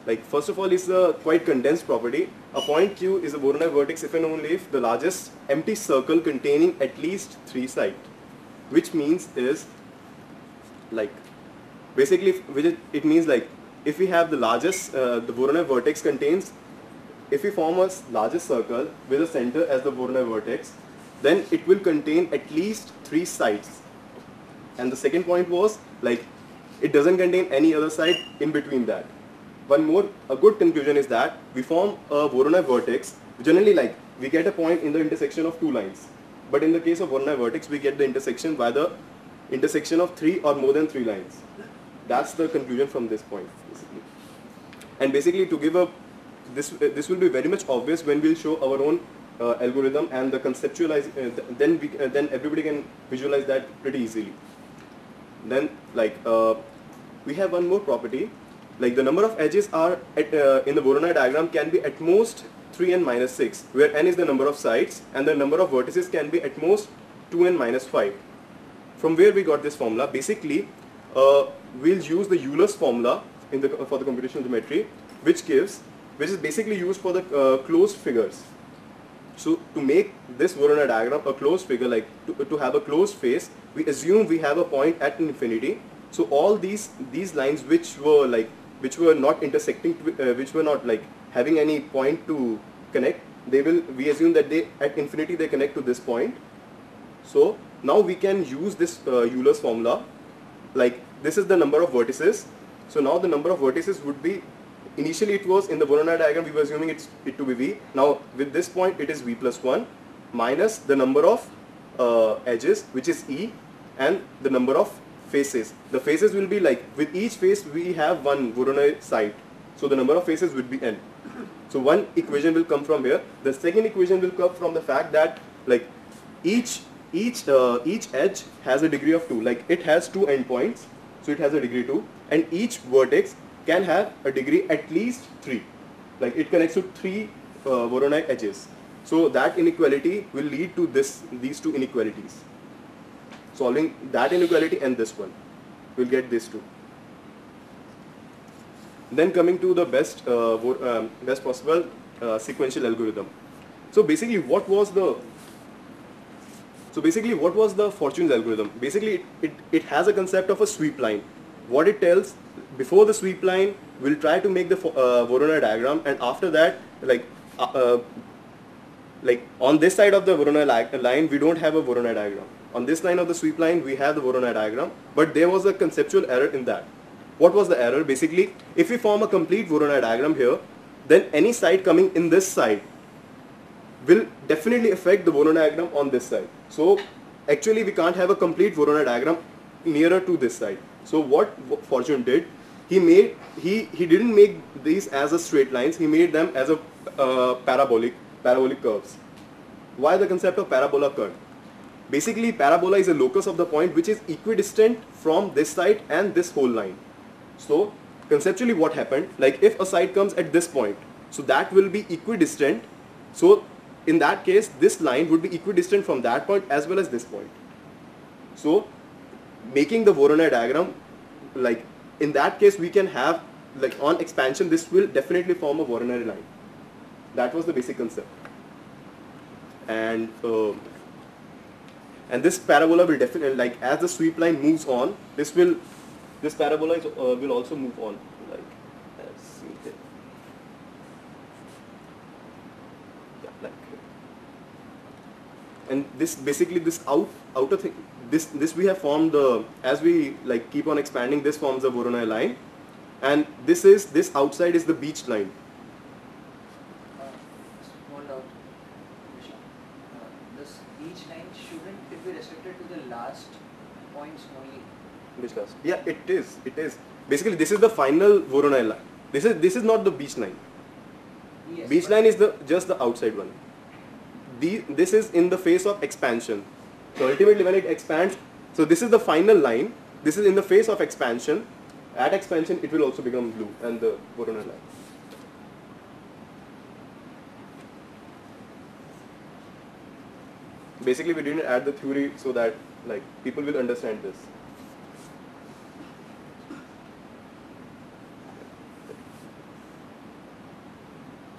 Like first of all, it's a quite condensed property. A point Q is a Voronoi vertex if and only if the largest empty circle containing at least three sites, which means is like basically if- it means like if we have the largest uh, the Voronoi vertex contains if we form a largest circle with a center as the Voronoi vertex, then it will contain at least three sites. And the second point was like it doesn't contain any other site in between that. One more, a good conclusion is that we form a Voronoi vertex. Generally, like we get a point in the intersection of two lines, but in the case of Voronoi vertex, we get the intersection by the intersection of three or more than three lines. That's the conclusion from this point, basically. And basically, to give a this this will be very much obvious when we'll show our own uh, algorithm and the conceptualize. Uh, th- then we uh, then everybody can visualize that pretty easily. Then like uh, we have one more property, like the number of edges are at, uh, in the Voronoi diagram can be at most 3n minus 6, where n is the number of sides and the number of vertices can be at most 2n minus 5. From where we got this formula? Basically, uh, we'll use the Euler's formula in the, for the computational geometry, which gives, which is basically used for the closed figures. So to make this Voronoi diagram a closed figure, like to, to have a closed face, we assume we have a point at infinity. So all these these lines which were like which were not intersecting, uh, which were not like having any point to connect, they will we assume that they at infinity they connect to this point. So now we can use this uh, Euler's formula. Like this is the number of vertices. So now the number of vertices would be initially it was in the Voronoi diagram we were assuming it's it to be v. Now with this point it is v plus 1 minus the number of uh, edges which is e and the number of faces. The faces will be like with each face we have one Voronoi side. So the number of faces would be n. So one equation will come from here. The second equation will come from the fact that like each each uh, each edge has a degree of 2 like it has two endpoints so it has a degree 2 and each vertex can have a degree at least 3 like it connects to three uh, Voronoi edges. So that inequality will lead to this these two inequalities. Solving that inequality and this one. We'll get these two. Then coming to the best uh, um, best possible uh, sequential algorithm. So basically what was the so basically what was the Fortune's algorithm? Basically it, it, it has a concept of a sweep line. What it tells before the sweep line we'll try to make the uh, Voronoi diagram and after that like uh, uh, like on this side of the Voronoi li- line we don't have a Voronoi diagram on this line of the sweep line we have the Voronoi diagram but there was a conceptual error in that what was the error basically if we form a complete Voronoi diagram here then any side coming in this side will definitely affect the Voronoi diagram on this side. So actually we can't have a complete Voronoi diagram nearer to this side. So what Fortune did, he made he he didn't make these as a straight lines. He made them as a uh, parabolic parabolic curves. Why the concept of parabola curve? Basically, parabola is a locus of the point which is equidistant from this side and this whole line. So conceptually what happened, like if a side comes at this point, so that will be equidistant. So in that case, this line would be equidistant from that point as well as this point. So making the Voronoi diagram, like in that case we can have, like on expansion, this will definitely form a Voronoi line. That was the basic concept. And uh, and this parabola will definitely like as the sweep line moves on this will this parabola is, uh, will also move on like. Yeah, like and this basically this out outer thing this this we have formed the as we like keep on expanding this forms the Voronoi line. And this is this outside is the beach line. Uh, doubt. Uh, this each line shouldn't it be restricted to the last points only? which last. Yeah it is it is. Basically this is the final Voronoi line. This is this is not the beach line. Yes. beach line is the just the outside one. The, this is in the phase of expansion so ultimately when it expands so this is the final line. This is in the phase of expansion. At expansion it will also become blue and the Voronoi line. Basically we didn't add the theory so that like people will understand this.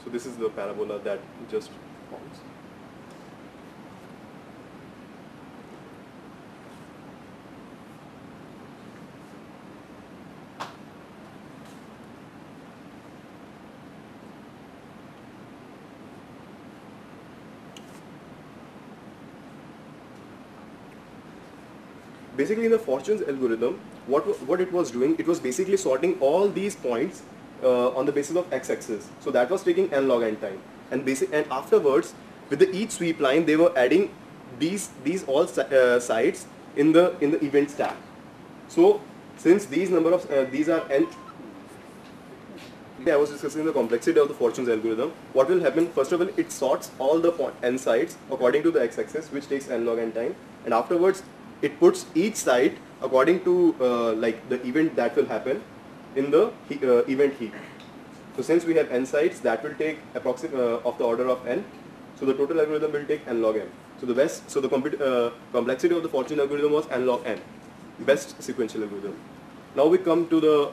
So this is the parabola that just forms basically in the Fortune's algorithm what what it was doing it was basically sorting all these points uh, on the basis of x-axis so that was taking n log n time and basic and afterwards with the each sweep line they were adding these these all uh, sides in the in the event stack so since these number of uh, these are n I was discussing the complexity of the Fortune's algorithm. What will happen? First of all, it sorts all the n sides according to the x-axis, which takes n log n time, and afterwards it puts each site according to uh, like the event that will happen in the he- uh, event heap. So since we have n sites, that will take uh, of the order of n. So the total algorithm will take n log n. So the best, so the uh, complexity of the Fortune algorithm was n log n, best sequential algorithm. Now we come to the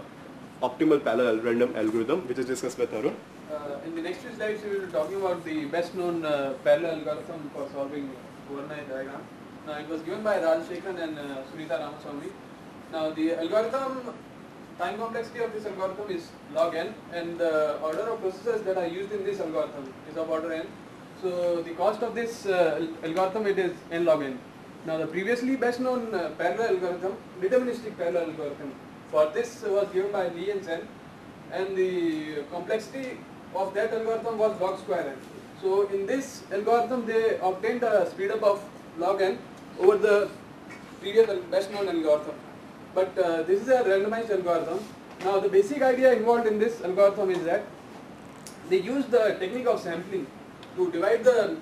optimal parallel random algorithm, which is discussed by Tarun. Uh, in the next few slides, we will be talking about the best known uh, parallel algorithm for solving Voronoi diagram. Now, it was given by Rajasekaran and uh, Suneeta Ramaswami. Now, the algorithm, time complexity of this algorithm is log n, and the order of processes that are used in this algorithm is of order n. So, the cost of this uh, algorithm it is n log n. Now, the previously best known uh, parallel algorithm, deterministic parallel algorithm, for this was given by Lee and Sen and the complexity of that algorithm was log square n. So in this algorithm they obtained a speed up of log n over the previous best known algorithm. But uh, this is a randomized algorithm. Now the basic idea involved in this algorithm is that they use the technique of sampling to divide the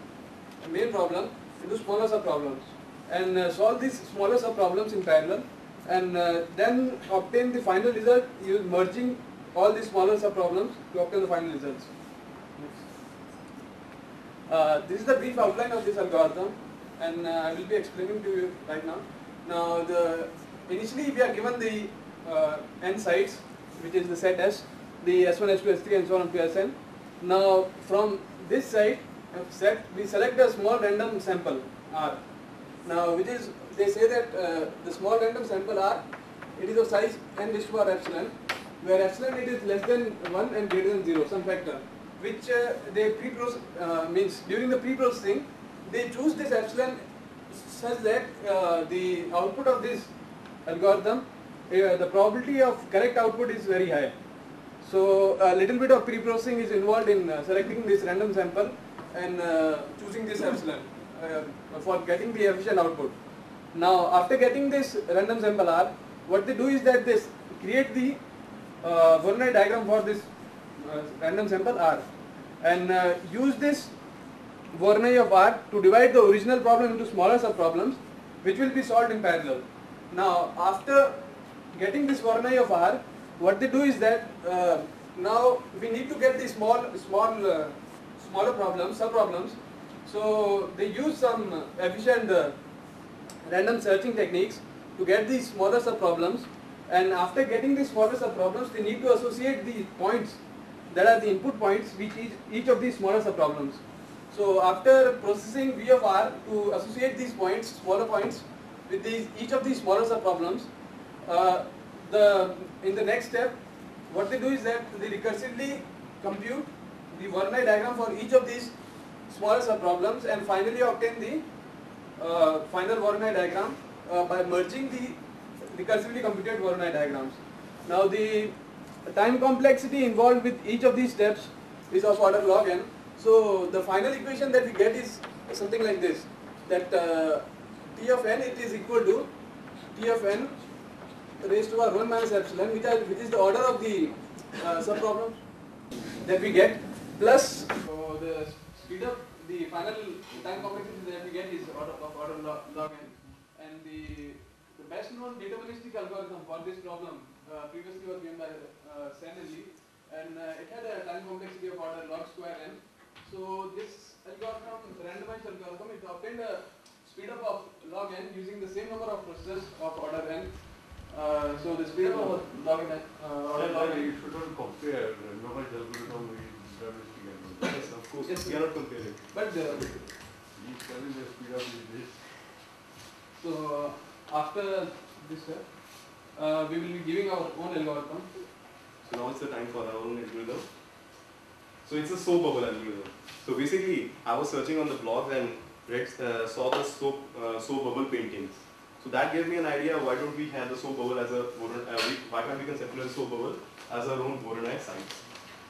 main problem into smaller sub problems and uh, solve these smaller sub problems in parallel and uh, then obtain the final result using merging all these smaller sub problems to obtain the final results. Uh, this is the brief outline of this algorithm and uh, I will be explaining to you right now. Now the initially we are given the uh, n sides which is the set S, the S1, S2, S3 and so on to Sn. Now from this side of set we select a small random sample R. Now which is they say that uh, the small random sample R it is of size n raised to power epsilon where epsilon it is less than 1 and greater than 0 some factor which uh, they pre uh, means during the pre-processing they choose this epsilon such that uh, the output of this algorithm uh, the probability of correct output is very high so a little bit of pre-processing is involved in uh, selecting this random sample and uh, choosing this epsilon uh, for getting the efficient output. Now after getting this random sample R, what they do is that they create the uh, Voronoi diagram for this uh, random sample R and use this Voronoi of R to divide the original problem into smaller sub-problems which will be solved in parallel. Now after getting this Voronoi of R, what they do is that uh, now we need to get the small, small, uh, smaller problems, sub-problems. So they use some efficient uh, random searching techniques to get these smaller sub-problems and after getting these smaller sub-problems they need to associate the points that are the input points which each, each of these smaller sub-problems. So after processing V of R to associate these points, smaller points with these, each of these smaller sub-problems, uh, the, in the next step what they do is that they recursively compute the Voronoi diagram for each of these smaller sub-problems and finally obtain the uh, final Voronoi diagram uh, by merging the recursively computed Voronoi diagrams. Now the time complexity involved with each of these steps is of order log n. So the final equation that we get is something like this, that uh, T of n it is equal to T of n raised to power 1 minus epsilon which, are, which is the order of the uh, subproblem that we get plus uh, the speed of the final time complexity that we get is order of order log, n and the, the best known deterministic algorithm for this problem uh, previously was given by uh, Sen and Lee and uh, it had a time complexity of order log square n. So this algorithm, randomized algorithm, it obtained a speed up of log n using the same number of processes of order n. Uh, so the speed up of log n, uh, order log n. You shouldn't compare randomized algorithm with deterministic algorithm. Yes, of course. Yes, we cannot compare it. But uh, the speed up is this. so uh, after this step, uh, we will be giving our own algorithm. So now it's the time for our own algorithm. So it's a soap bubble algorithm. So basically, I was searching on the blog and read, uh, saw the soap, uh, soap bubble paintings. So that gave me an idea. Why don't we have the soap bubble as a uh, why can't we conceptualize soap bubble as our own Voronoi science?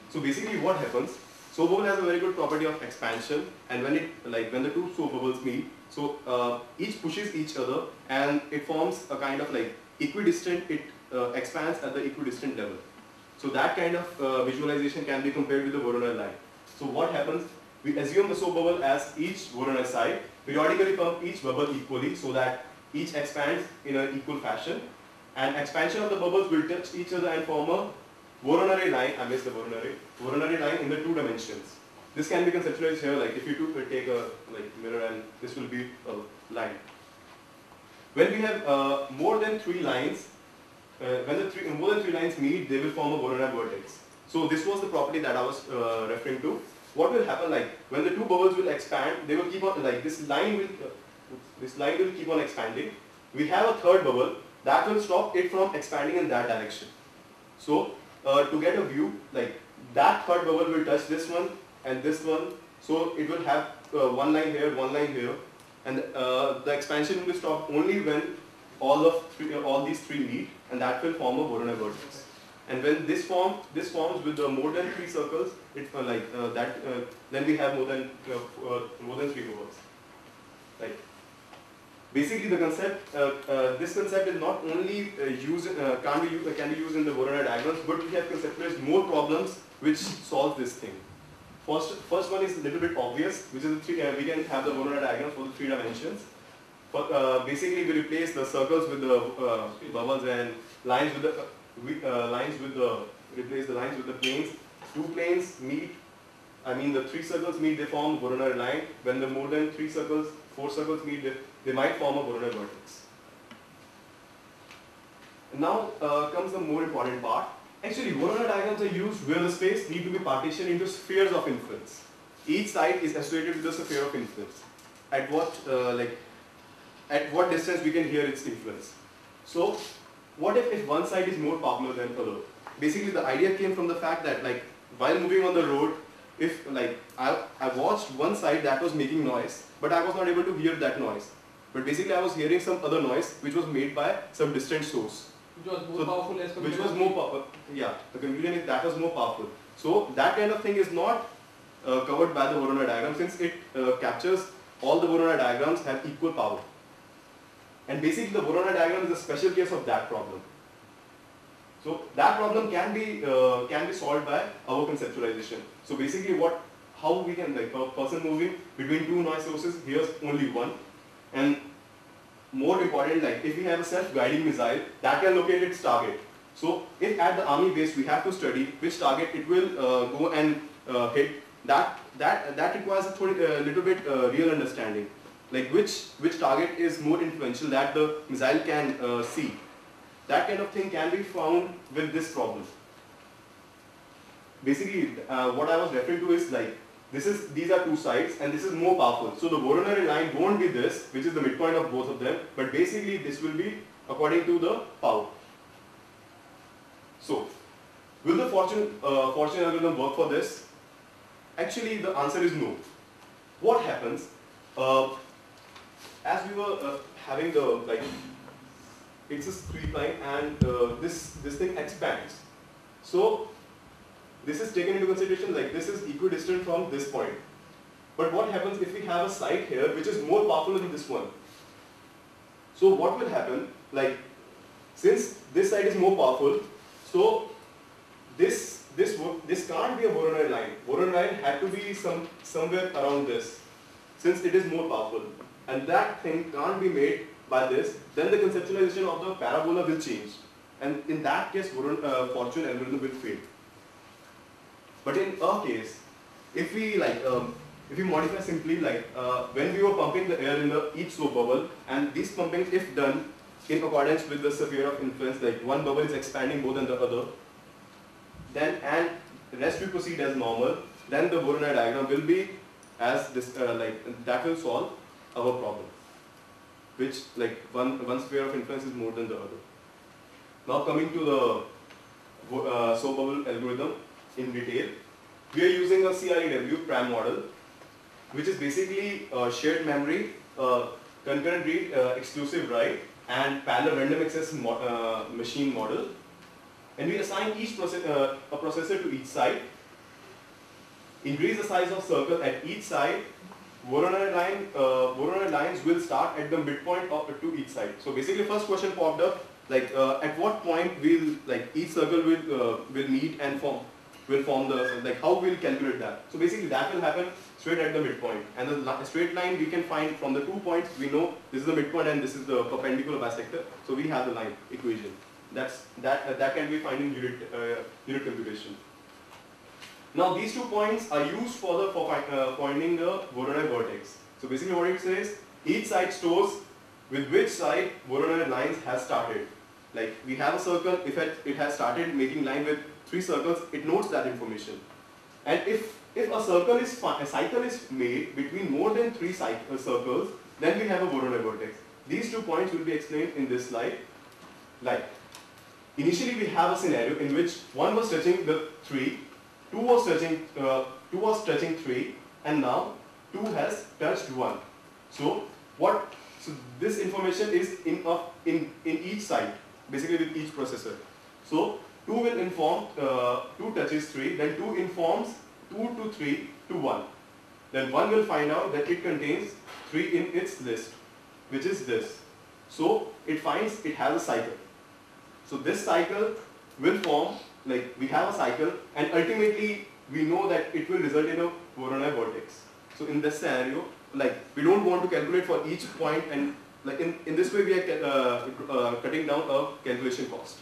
So basically, what happens? Soap bubble has a very good property of expansion, and when it like when the two soap bubbles meet, so uh, each pushes each other, and it forms a kind of like equidistant. It uh, expands at the equidistant level. So that kind of uh, visualization can be compared with the Voronoi line. So what happens? We assume the soap bubble as each Voronoi side, periodically pump each bubble equally so that each expands in an equal fashion. And expansion of the bubbles will touch each other and form a Voronoi line, I missed the Voronoi, Voronoi line in the two dimensions. This can be conceptualized here, like if you took, uh, take a like mirror and this will be a line. When we have uh, more than three lines, uh, when the three, more than three lines meet, they will form a Voronoi vertex. So this was the property that I was uh, referring to. What will happen like when the two bubbles will expand, they will keep on like this line will uh, this line will keep on expanding. We have a third bubble that will stop it from expanding in that direction. So uh, to get a view, like that third bubble will touch this one and this one. So it will have uh, one line here, one line here, and uh, the expansion will stop only when all of three, all these three meet, and that will form a Voronoi vertex. And when this form, this forms with uh, more than three circles, it uh, like uh, that. Uh, then we have more than uh, uh, more than three bubbles. Like basically, the concept, uh, this concept is not only used, can be can be used in the Voronoi diagrams, but we have conceptualized more problems which solve this thing. First, first one is a little bit obvious, which is the three, we can have the Voronoi diagrams for the three dimensions. Uh, basically, we replace the circles with the uh, bubbles and lines with the uh, lines with the replace the lines with the planes. Two planes meet. I mean, the three circles meet. They form Voronoi line. When the more than three circles, four circles meet, they, they might form a Voronoi vertex. Now uh, comes the more important part. Actually, Voronoi diagrams are used where the space need to be partitioned into spheres of influence. Each side is associated with a sphere of influence. At what uh, like at what distance we can hear its influence. So, what if, if one side is more popular than other? Basically, the idea came from the fact that like while moving on the road, if like I, I watched one side that was making noise, but I was not able to hear that noise. But basically, I was hearing some other noise which was made by some distant source. Which was more So, powerful as which was more powerful. Yeah, the conclusion is that was more powerful. So that kind of thing is not uh, covered by the Voronoi diagram since it uh, captures all the Voronoi diagrams have equal power. And basically the Voronoi diagram is a special case of that problem. So that problem can be uh, can be solved by our conceptualization. So basically what how we can like a person moving between two noise sources here's only one and more important, like if we have a self-guiding missile that can locate its target. So if at the army base we have to study which target it will uh, go and uh, hit, that that that requires a uh, little bit uh, real understanding, like which which target is more influential that the missile can uh, see. That kind of thing can be found with this problem. Basically, uh, what I was referring to is like this is these are two sides and this is more powerful. So the Voronoi line won't be this, which is the midpoint of both of them, but basically this will be according to the power. So, will the Fortune uh, Fortune algorithm work for this? Actually, the answer is no. What happens? Uh, as we were uh, having the like it's a straight line and uh, this this thing expands. So this is taken into consideration like this is equidistant from this point. But what happens if we have a side here which is more powerful than this one? So what will happen like since this side is more powerful, so this this this can't be a Voronoi line. Voronoi line had to be some somewhere around this, since it is more powerful, and that thing can't be made by this. Then the conceptualization of the parabola will change, and in that case, uh, Fortune algorithm will fail. But in our case, if we like um, if we modify simply like uh, when we were pumping the air in the each slope bubble, and this pumping if done in accordance with the sphere of influence, like one bubble is expanding more than the other, then and rest we proceed as normal, then the Voronoi diagram will be as this uh, like that will solve our problem, which like one one sphere of influence is more than the other. Now coming to the uh, soap bubble algorithm in detail, we are using a CREW PRAM model, which is basically uh, shared memory, uh, concurrent read, uh, exclusive write, and parallel random access mo- uh, machine model. And we assign each process, uh, a processor to each side, increase the size of circle at each side. Voronoi line, uh, Voronoi lines will start at the midpoint of to each side. So basically, first question popped up like uh, at what point will like each circle will uh, will meet and form will form the like how we'll calculate that. So basically, that will happen straight at the midpoint, and the straight line we can find from the two points. We know this is the midpoint and this is the perpendicular bisector. So we have the line equation. That's that that can be found in unit uh, unit computation. Now these two points are used for the for uh, finding the Voronoi vertex. So basically what it says, each side stores with which side Voronoi lines has started. Like we have a circle, if it, has started making line with three circles, it notes that information. And if if a circle is a cycle is made between more than three uh, circles, then we have a Voronoi vertex. These two points will be explained in this slide. Like initially we have a scenario in which one was touching the three, two was touching uh, two was touching three, and now two has touched one. So what? So this information is in of in in each side, basically with each processor. So two will inform uh, two touches three, then two informs two to three to one. Then one will find out that it contains three in its list, which is this. So it finds it has a cycle. So this cycle will form, like we have a cycle and ultimately we know that it will result in a Voronoi vortex. So in this scenario, like we don't want to calculate for each point and like in, in this way we are uh, uh, cutting down a calculation cost.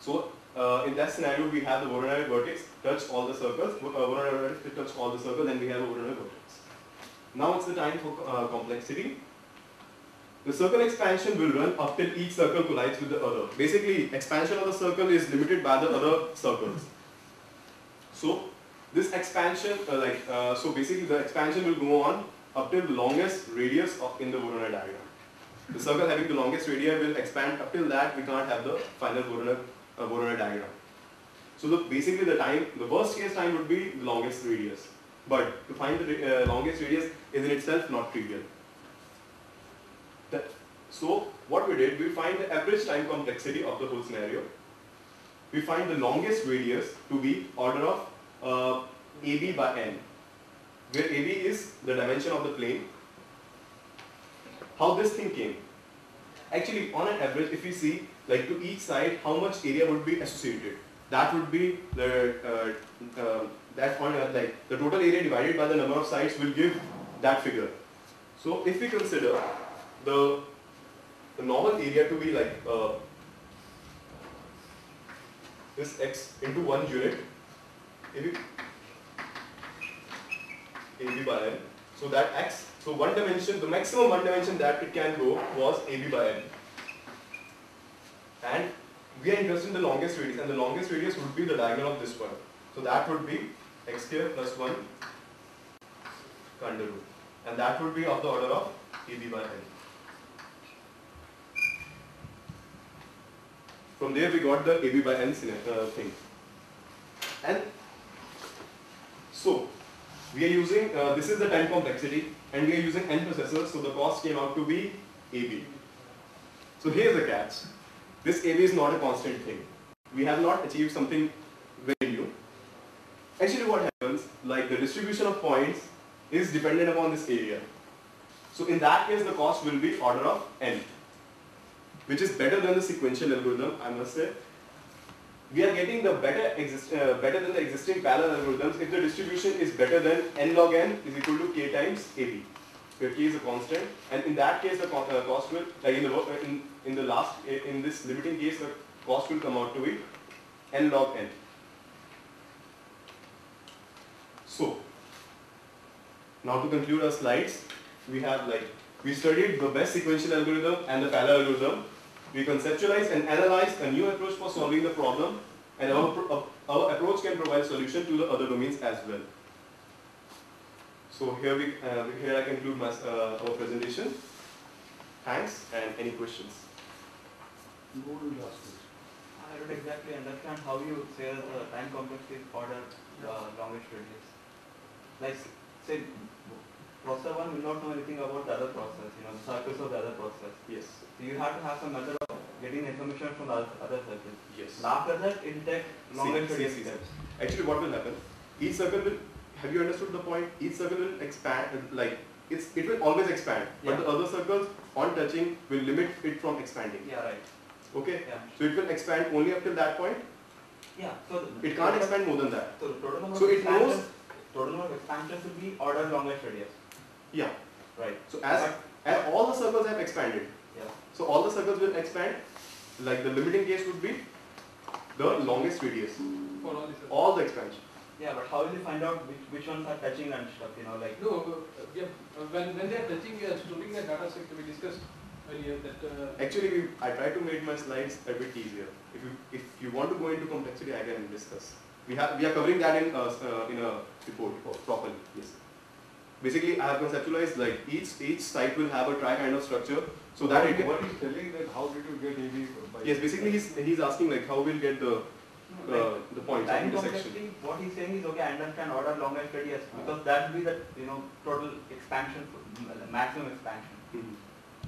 So uh, in that scenario we have the Voronoi vertex touch all the circles, uh, Voronoi vertex will touch all the circles and we have a Voronoi vertex. Now it's the time for uh, complexity. The circle expansion will run up till each circle collides with the other. Basically, expansion of the circle is limited by the other circles. So, this expansion, uh, like, uh, so basically the expansion will go on up till the longest radius of in the Voronoi diagram. The circle having the longest radius will expand up till that we can't have the final Voronoi, uh, Voronoi diagram. So the, basically the time, the worst case time would be the longest radius. But to find the uh, longest radius is in itself not trivial. So what we did, we find the average time complexity of the whole scenario. We find the longest radius to be order of uh, AB by n, where AB is the dimension of the plane. How this thing came? Actually, on an average, if we see like to each side, how much area would be associated? That would be the uh, uh, that point uh, like the total area divided by the number of sides will give that figure. So if we consider the, the normal area to be like uh, this x into one unit, if AB by n, so that x, so one dimension, the maximum one dimension that it can go was AB by n. And we are interested in the longest radius, and the longest radius would be the diagonal of this one. So that would be x square plus 1 under root. And that would be of the order of AB by n. From there we got the AB by n uh, thing. And so, we are using, uh, this is the time complexity and we are using n processors so the cost came out to be AB. So here's the catch. This AB is not a constant thing. We have not achieved something very new. Actually what happens, like the distribution of points is dependent upon this area. So in that case the cost will be order of n, which is better than the sequential algorithm, I must say. We are getting the better, exist, uh, better than the existing parallel algorithms if the distribution is better than n log n is equal to k times AB, where k is a constant, and in that case the co uh, cost will, like in the, in, in the last, in this limiting case, the cost will come out to be n log n. So, now to conclude our slides, we have like, we studied the best sequential algorithm and the parallel algorithm. We conceptualize and analyze a new approach for solving the problem and our, pro- uh, our approach can provide solution to the other domains as well. So here we, uh, here I conclude my, uh, our presentation. Thanks and any questions? Who will? I don't exactly understand how you say the time complexity order uh, longest radius. Like, say, processor one will not know anything about the other process, you know, the circuits of the other process. Yes. So you have to have some method of getting information from the other circuits. Yes. And after that, it will take longest see, radius see, steps. Actually, what will happen? Each circle will. Have you understood the point? Each circle will expand. Like it's it will always expand, yeah. but the other circles on touching will limit it from expanding. Yeah, right. Okay. Yeah. So it will expand only up till that point. Yeah. So the It can't expand more than that. So the total number So of it knows- total number of expansions will be order longest radius. Yeah. Right. So as as all the circles have expanded, Yeah. so all the circles will expand. Like the limiting case would be the longest radius. For all these. All the expansion. Yeah, but how will you find out which, which ones are touching and stuff, you know, like, No, uh, we are, uh, when, when they are touching, we are storing the data set, we discussed earlier that, uh, Actually, we, I try to make my slides a bit easier. If you if you want to go into complexity, I can discuss. We have we are covering that in uh, uh, in a report properly. Yes. Basically, I have conceptualized like each each site will have a trie kind of structure, so that it. What he's telling that how did you get AB by? Yes, basically he's he's asking like how we'll get the uh, like the points of time intersection. complexity, what he's saying is, okay, I understand order longest radius, because that will be the, you know, total expansion, m- maximum expansion. Mhm.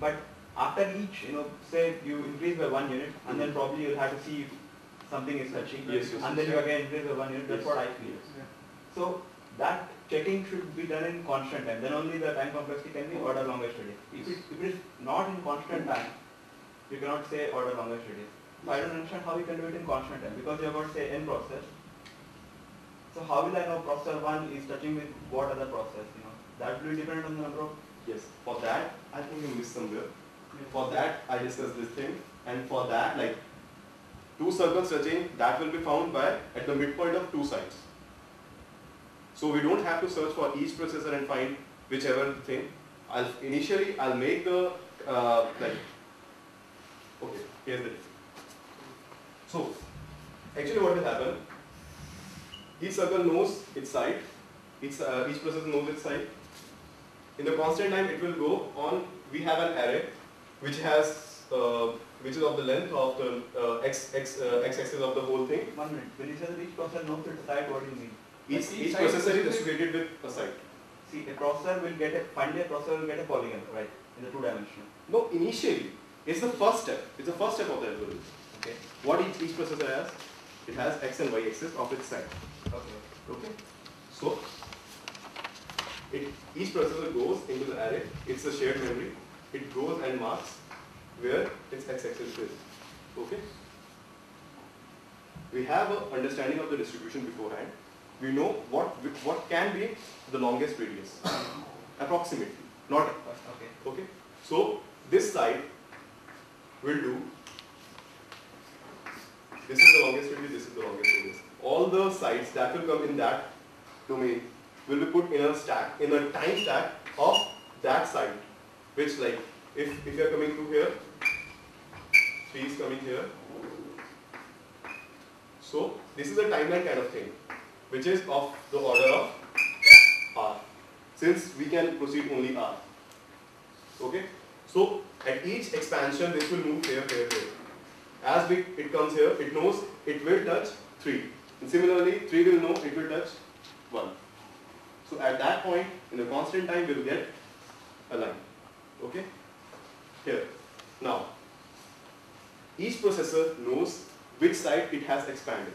But after each, you know, say you increase by one unit, and then probably you'll have to see if something is touching. Yes, yes, And then yes. you again increase by one unit, that's Yes. what I feel. yeah. So that checking should be done in constant time, then only the time complexity can be order longest radius. If it, if it is not in constant time, you cannot say order longest radius. So I don't understand how you can do it in constant time, because you have got say n process. So how will I know processor one is touching with what other process, you know? That will be dependent on the number of, Yes. For that, I think you missed somewhere. For that, I discussed this thing, and for that, like two circles touching, that will be found by at the midpoint of two sides. So we don't have to search for each processor and find whichever thing. I'll initially I'll make the uh, like okay here's the so actually what will happen each circle knows its side each uh, each processor knows its side in the constant time it will go on we have an array which has uh, which is of the length of the uh, x x uh, x axis of the whole thing one minute, when you say each processor knows its side, what do you mean? Each, each processor is associated with a site See, a processor will get a, finally a processor will get a polygon, right, in the two dimensional, no initially it's the first step it's the first step of the algorithm. Okay? what each, each processor has it has x and y axis of its side. Okay. okay? So it, each processor goes into the array it's a shared memory it goes and marks where its x-axis is. Okay? We have an understanding of the distribution beforehand we know what what can be the longest radius. Approximately. Not Okay. okay? So this side will do this is the longest radius this is the longest radius. All the sides that will come in that domain will be put in a stack in a time stack of that side which like if if you are coming through here 3 is coming here. So this is a timeline kind of thing which is of the order of r since we can proceed only r okay so at each expansion this will move here here here as we, it comes here it knows it will touch 3 and similarly 3 will know it will touch 1 So at that point, in a constant time, we'll get a line. Okay? Here. Now, each processor knows which side it has expanded.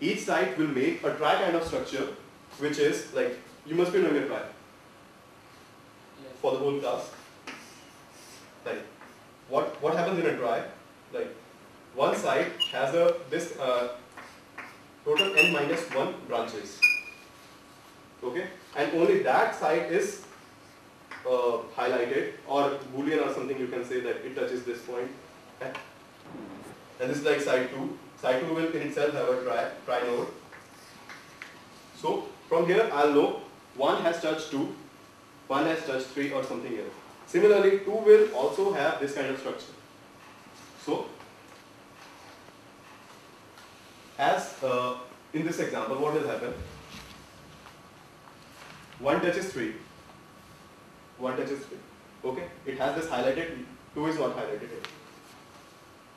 Each side will make a trie kind of structure, which is like, you must be knowing a trie for the whole class. Like, what, what happens in a trie? Like, one side has a, this uh, total n minus 1 branches. Okay? And only that side is uh, highlighted or boolean or something you can say that it touches this point. And this is like side 2. Side 2 will in itself have a trie, trie node. So from here I'll know 1 has touched 2, 1 has touched 3 or something else. Similarly 2 will also have this kind of structure. So as uh, in this example what will happen? 1 touches 3, 1 touches 3. Okay, it has this highlighted, 2 is not highlighted here.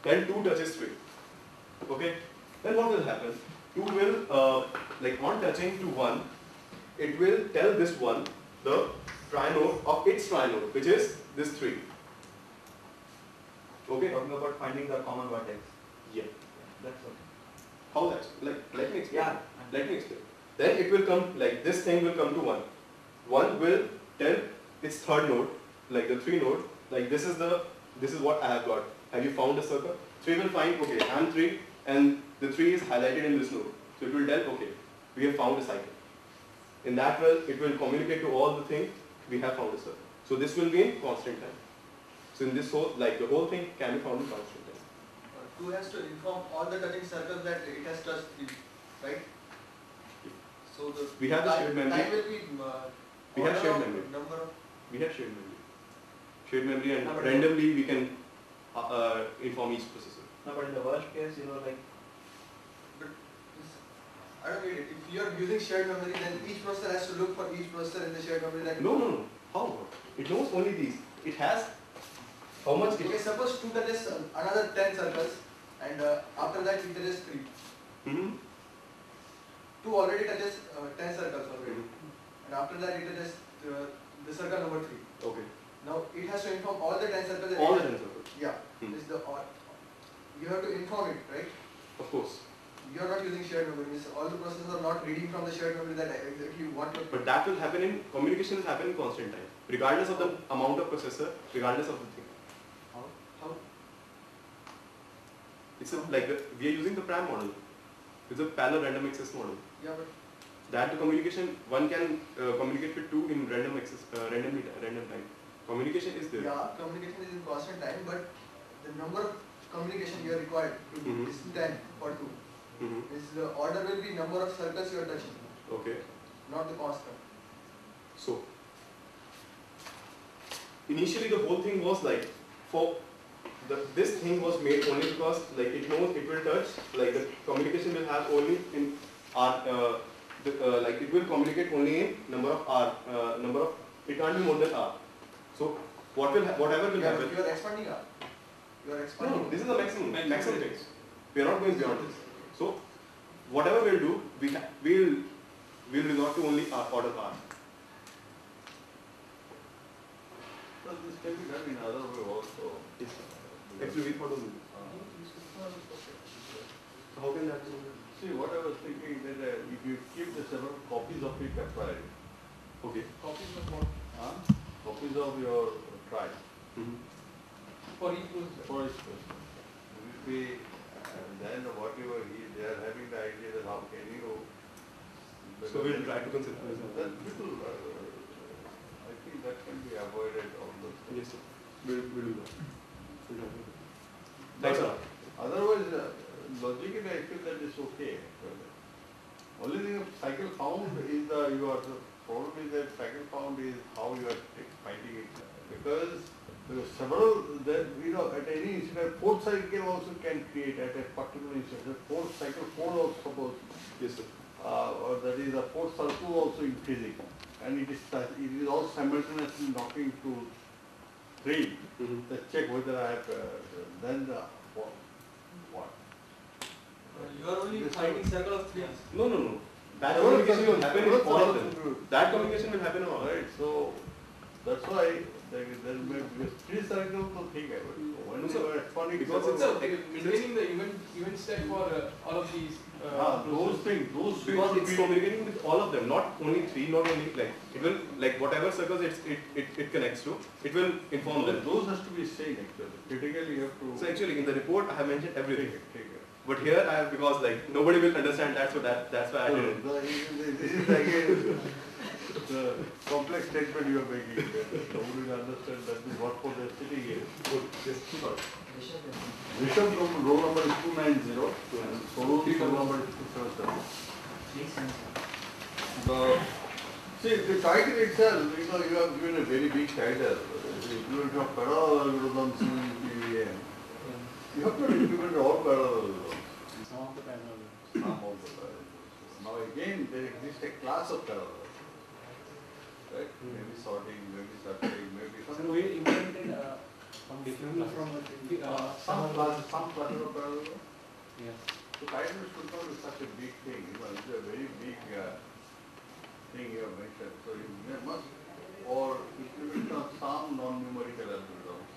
Then 2 touches 3. Okay, then what will happen? 2 will, uh, like on touching to 1, it will tell this one the trinode of its trinode, which is this 3. Okay, Talking about finding the common vertex. yeah. That's okay. How that? Like, let me explain. Yeah. Let me explain. Then it will come, like this thing will come to 1. 1 will tell its third node, like the 3 node, like this is the, this is what I have got. Have you found a circle? 3 will find, okay, I am 3 and the 3 is highlighted in this node. So it will tell, okay, we have found a cycle. In that way, it will communicate to all the things, we have found a circle. So this will be in constant time. So in this whole, like the whole thing can be found in constant time. Uh, Two has to inform all the touching circles that it has touched it, right? So the We have the shared memory. Time will be uh, We have shared memory. Number of We have shared memory. Shared memory and randomly we can uh, uh, inform each processor. No, but in the worst case, you know, like, I don't get it. If you are using shared memory, then each processor has to look for each processor in the shared memory. That No, no, no. How? It knows only these. It has how much Okay, it suppose two touches uh, another ten circles, and uh, after that it touches three. hmm Two already touches uh, ten circles already, and after that it touches uh, the circle number three. Okay. Now it has to inform all the ten circles. that All it the ten circles. Yeah, Hmm. is the or, you have to inform it, right? Of course. You are not using shared memory. All the processes are not reading from the shared memory that exactly what you But that will happen in communication will happen in constant time. Regardless of the amount of processor, regardless of the thing. how how It's a, like we are using the PRAM model. It's a parallel random access model. yeah but That communication one can uh, communicate with two in random access uh, randomly random time. Communication is there. yeah communication is in constant time but the number of communication you are required to do Mhm. is ten or two. hmm Is the order will be number of circles you are touching, Okay. not the constant. So, initially the whole thing was like, for the, this thing was made only because like it knows it will touch, like the communication will have only in R, uh, the, uh, like it will communicate only in number of R, uh, number of, it can't be more than R. So, what will, ha- whatever will Yeah, happen. you are expanding up. You are No, expanding. no, this is the maximum, Maximum. maximum things. We are not going beyond this. So, whatever we'll do, we we'll, we'll resort to only R, order R. So this can be done in other way also. Actually, we thought of it. How can that be? See, what I was thinking that uh, if you keep the several copies of it applied, Okay. Copies of what? huh? copies of your tribe Mhm. For each processor. for each person, it will be, and then whatever he, they are having the idea that how can you. So we'll try to consider this. That little, uh, I think that can be avoided all those things. Yes, sir. We'll, we'll do that. We'll do that. Thanks a lot. Otherwise, uh, logically, I feel that it's okay. Only thing of cycle found is the, you are, the problem is that cycle found is how you are ta- finding it. Because there are several, that, you know, at any incident, fourth cycle also can create at a particular incident. The Fourth cycle four also suppose, Yes, sir. uh, or that is a fourth circle also increasing. And it is, it is all simultaneously knocking to three. Mhm. Let's check whether I have, uh, then the, what? what? You are only This finding one- circle of three. No, no, no. That Everyone communication will happen in all of them. to do it. That communication will happen in all. Right, so that's why there there may be three cycles to think about. One is So, because So, uh, maintaining the event, event stack for uh, all of these. Uh, Ah, those things, those things Because it's communicating with all of them, not only three, not only like it will like whatever circles it's, it, it it connects to, it will inform them. those has to be seen actually. Critically you have to. So actually in the report I have mentioned Take everything. it, take it. But here I have because like nobody will understand that, so that that's why I did it. This is again the complex statement you are making. Nobody will understand that is what for the city here. Good, just keep on. Rishabh roll, roll number is two nine zero, and Sorun roll number is two seven seven. The, see, the title itself, you know, you have given a very big title, the implementation of parallel algorithms in. You have to implement all parallel algorithms. Some of the panel. Some of the parallels. Now again, there exists a class of parallels. Right? Maybe sorting, maybe subtracting, maybe So some. we implemented uh, from different from uh, Some class, some class of parallel. Yeah. So title should not be such a big thing, you know, it's a very big uh, thing you have mentioned. So you must, or implement of some non-numerical algorithms,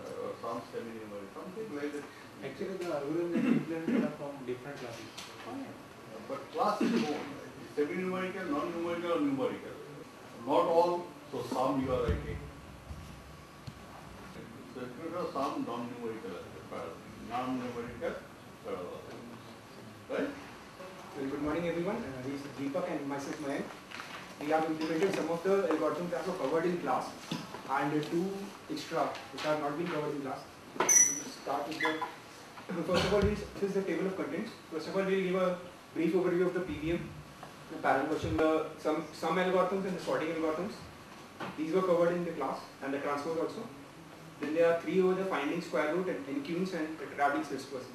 uh, or some semi-numerical, something like that. Actually, the algorithm that implemented are from different classes. But class is more, semi-numerical, non-numerical, or numerical. Not all, so some you are writing. So have some non-numerical, non-numerical. Right? Well, good morning everyone. Uh, this is Deepak and myself Mayank. We have implemented some of the algorithms that were covered in class and uh, two extra which have not been covered in class. Start with the first of all this is the table of contents. First of all we'll give a brief overview of the PVM, the parallel version, the sum sum algorithms and the sorting algorithms. These were covered in the class and the transpose also. Then there are three over the finding square root and n queens and traveling sales person.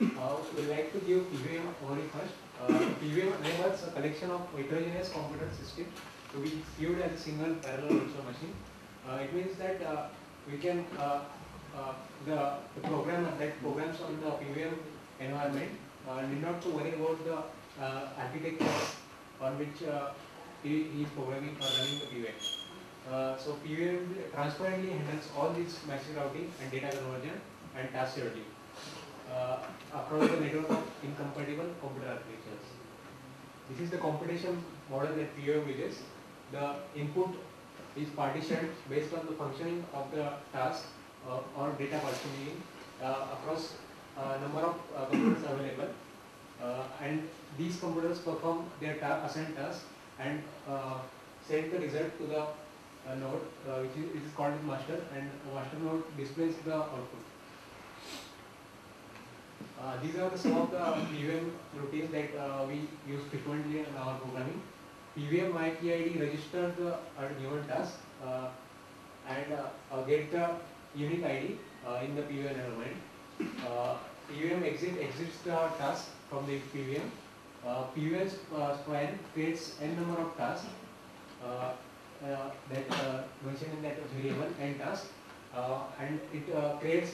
Uh, we like to give PVM overview first. Uh, PVM enables a collection of heterogeneous computer systems to be viewed as a single parallel virtual machine. Uh, it means that uh, we can uh, uh, the, the programmer that programs on the PVM environment uh, need not to worry about the uh, architecture on which uh, he, he is programming or running the PVM. Uh, so PVM transparently handles all these message routing and data conversion and task scheduling uh, across the network of incompatible computer architectures. This is the computation model that PVM uses. The input is partitioned based on the functioning of the task uh, or data partitioning uh, across number of uh, computers available. Uh, and these computers perform their assigned task and uh, send the result to the uh, node uh, which, is, is called master and master node displays the output. Uh, these are the, some of the PVM routines that uh, we use frequently in our programming. PVM MyPID registers the uh, given task uh, and get the unique ID in the PVM environment. PVM exit exits the task from the PVM. Uh, PVM uh, spawn creates n number of tasks uh, uh, that mentioned in that variable n task and it creates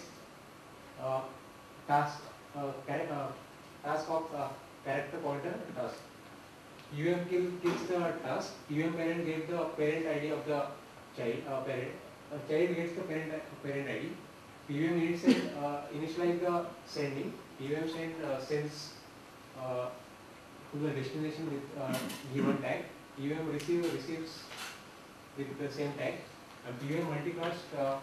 task task of character pointer task. UM kills the task. UM parent gets the parent ID of the child. Uh, parent child gets the parent parent ID. PVM initialize, uh, initialize the sending. PVM send uh, sends uh, to the destination with uh, given tag. PVM receive receives with the same tag. And PVM multicast uh,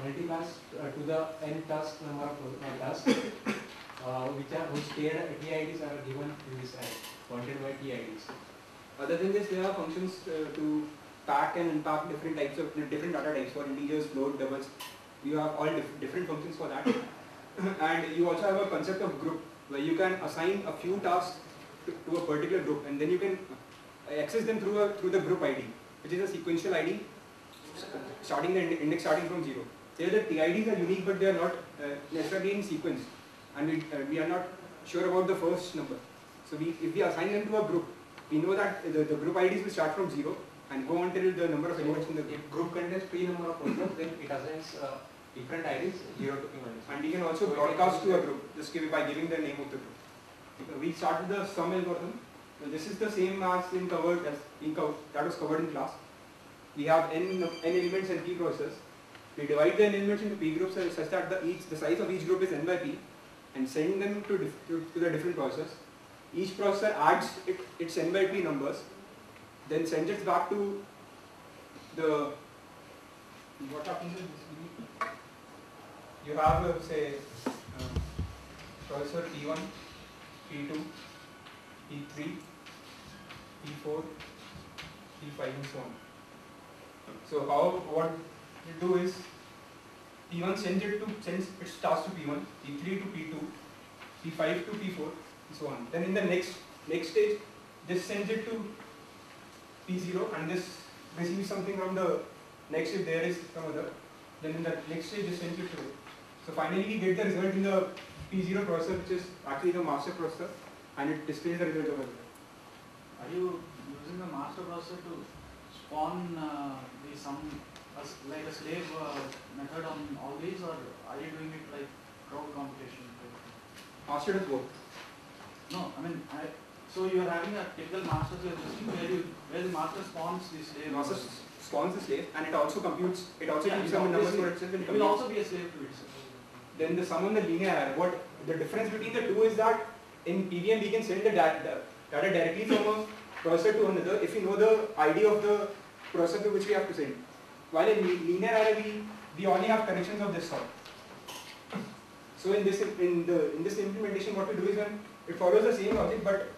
multicast uh, to the n task number of uh, tasks uh, which are whose TIDs are given in this array, pointed by TIDs. Other than this, there are functions uh, to pack and unpack different types of different data types for integers, float, doubles. You have all dif different functions for that. and you also have a concept of group where you can assign a few tasks to, a particular group and then you can access them through a, through the group ID, which is a sequential ID starting the index starting from zero. Here the TIDs are unique but they are not uh, necessarily in sequence and we, uh, we are not sure about the first number. So we, if we assign them to a group, we know that the, the group IDs will start from zero and go until the number of elements in the group. If group contains p number of persons, then it assigns uh, different IDs 0 to p minus. And we can also broadcast to a group just give, by giving the name of the group. We started the sum algorithm. So this is the same as in covered as in co that was covered in class. We have n n elements and p process. We divide the n elements into p groups such that the each the size of each group is n by p, and send them to to, to the different process. Each processor adds it, its n by p numbers, then sends it back to the what happens is this, you have uh, say uh, processor P1, P2, P3, P4, P5 and so on. So how what you do is P1 sends it to sends its task to P1, P3 to P2, P5 to P4 and so on. Then in the next next stage this sends it to P0 and this receives something from the next if there is some other. Then in the next stage this sends it to it. So finally we get the result in the P0 processor which is actually the master processor and it displays the result over there. Are you using the master processor to spawn uh, the some like a slave uh, method on all these, or are you doing it like crowd computation? Master does both. No, I mean, I, so you are having a typical master system where you where the master spawns the slave. Master spawns the slave and it also computes, it also Yeah, keeps some numbers for itself and It will also be a slave to itself. Then the sum on the linear what the difference between the two is that in PVM we can send the da- da- data directly from a processor to another if we know the ID of the processor to which we have to send. While in linear array we, we only have connections of this sort. So in this in the in this implementation what we do is when it follows the same logic but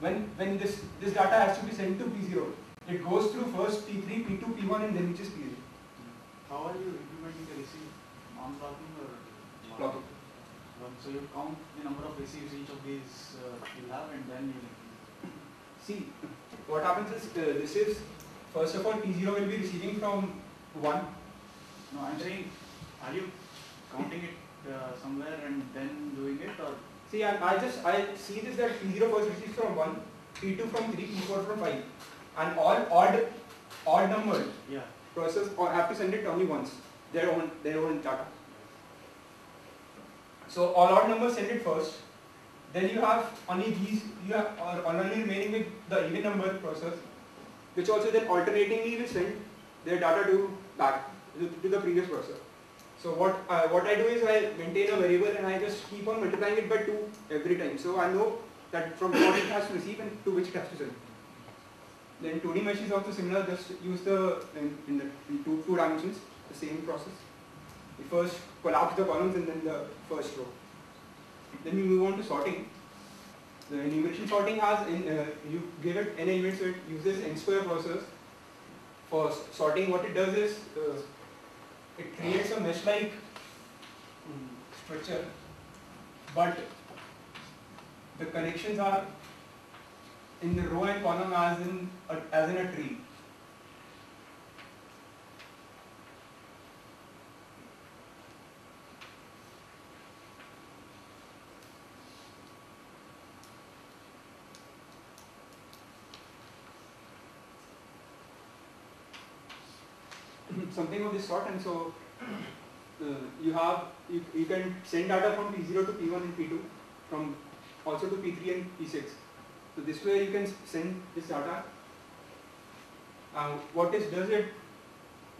when when this this data has to be sent to P0 it goes through first P3, P2, P1 and then reaches P0. How are you implementing the receive So you count the number of receives each of these uh, you have, and then you. See, what happens is uh, this is first of all P0 will be receiving from 1. No, I'm saying, are you counting it uh, somewhere and then doing it, or See, I, I just I see this that P0 first receives from 1, P2 from 3, P4 from 5, and all odd odd numbered yeah? process or have to send it only once their own their own data. So all odd numbers send it first. Then you have only these you have or only remaining with the even number process, which also then alternatingly will send their data to back to, the previous processor. So what uh, what I do is I maintain a variable and I just keep on multiplying it by two every time. So I know that from what it has to receive and to which it has to send. Then 2D mesh is also similar, just use the, in, in the in two, two dimensions, the same process. You first collapse the columns and then the first row. Then you move on to sorting. The enumeration sorting has, in, uh, you give it n elements, so it uses n square process. For sorting, what it does is, uh, it creates a mesh-like mm, structure, but the connections are in the row and column as in a, as in a tree. Something of this sort, and so uh, you have you, you can send data from P0 to P1 and P2, from also to P3 and P6. So this way you can send this data. Uh, what this does it,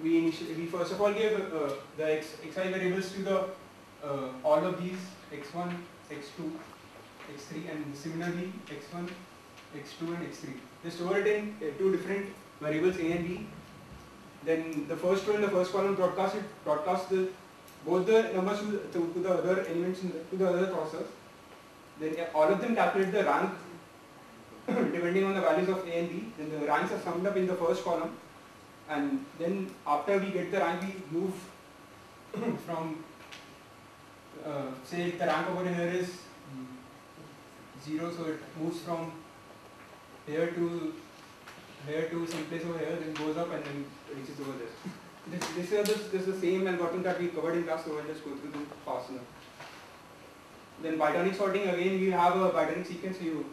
we initially, we first of all give uh, the x, xi variables to the uh, all of these x1, x2, x3 and similarly x1, x2 and x3. They store it in uh, two different variables a and b. Then the first row in the first column broadcast it, broadcast the both the numbers to, to, the other elements the, to the other process. Then all of them calculate the rank depending on the values of A and B. Then the ranks are summed up in the first column. And then after we get the rank, we move from, uh, say the rank over here is 0, so it moves from here to here to some place over here, then goes up and then reaches over there. This, this, is, this, this is the same algorithm that we covered in class, so I'll just go through them fast enough. Then bitonic sorting, again we have a bitonic sequence, you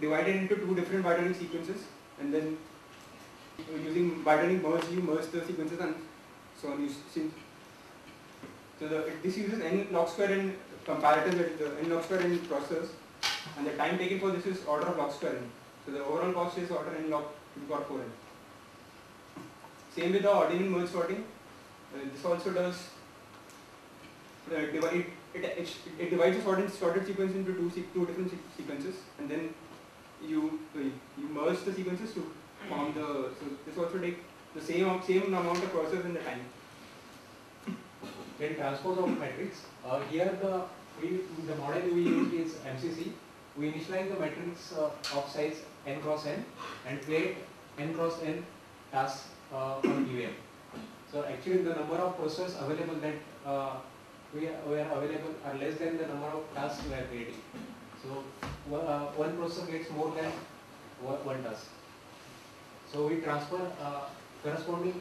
divide it into two different bitonic sequences and then using bitonic merge you merge the sequences and so on. You see, so the, this uses n log square in comparators with the n log square in process and the time taken for this is order of log square n. So the overall cost is order n log log 4n. Same with the ordinal merge sorting. Uh, this also does uh, divide it, it, it divides the sorted, sorted sequence into two two different se sequences, and then you uh, you merge the sequences to form the. So this also take the same same amount of process and the time. Then transpose of matrix. Uh, here the we the model we used is MCC. We initialize the matrix uh, of size n cross n and create n cross n tasks uh, on UM. So actually the number of processes available that uh, we are, are available are less than the number of tasks we are creating. So uh, one processor gets more than one, task. So we transfer uh, corresponding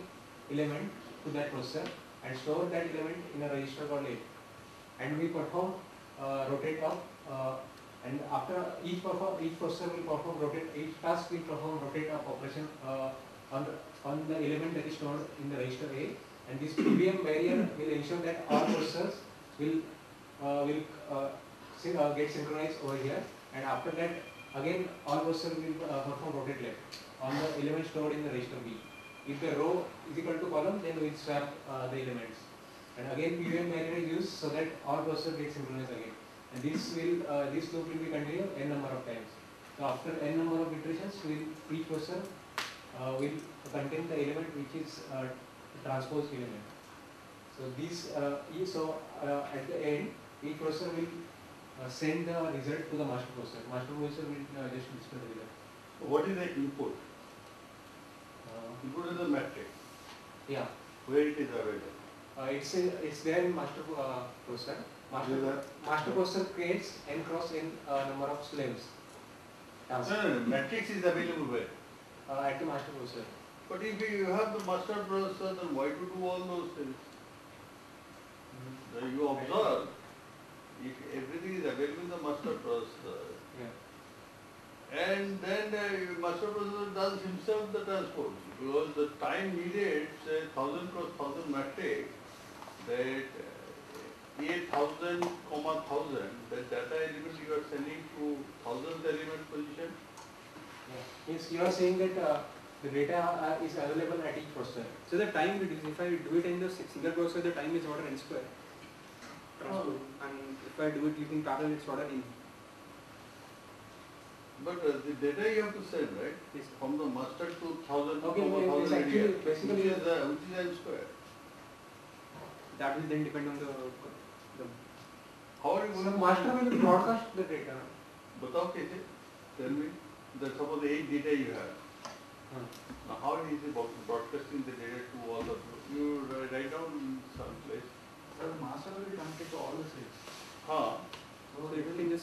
element to that processor and store that element in a register called A. And we perform uh, rotate up uh, and after each perform each processor will perform rotate each task will perform rotate up operation on the, on the element that is stored in the register A and this PVM barrier will ensure that all processors will uh, will uh, uh, get synchronized over here and after that again all processors will uh, perform rotate left on the element stored in the register B. If the row is equal to column then we swap uh, the elements and again PVM barrier is used so that all processors get synchronized again and this will uh, this loop will be continued n number of times. So after n number of iterations will each processor will contain the element which is uh, transpose element. So these uh, so uh, at the end each processor will uh, send the result to the master processor. Master processor will just display the result. What is the input? Input is the matrix, yeah, where it is available. uh, it's uh, it's there in master uh, processor. Master, master processor creates n cross n uh, number of slaves. No, Tasks, no, no, matrix is available where? uh, at the master processor. But if you have the master processor, then why to do all those things? Then you observe, if everything is available in the master processor, Yeah. and then uh, master processor does himself the transpose, because the time needed, say thousand cross thousand matrix, that uh, eight thousand comma thousand, that data element you are sending to thousandth element position, Yeah. Means you are saying that uh, the data uh, is available at each processor. So the time is, if I do it in the single processor, the time is order n square. Transport. And if I do it using parallel, it's order n. but uh, the data you have to send, right? Yes. From the master to thousand, Okay, well, it's thousand actually area, basically- which is, uh, which is n square. That will then depend on the, the How are you going So to? master will broadcast the data. बताओ कैसे? Tell me, that suppose eight data you have. Now, how is it is broadcasting the data to all the you write down some place. Sir, master will connected to all the slaves. Huh. So, so it will.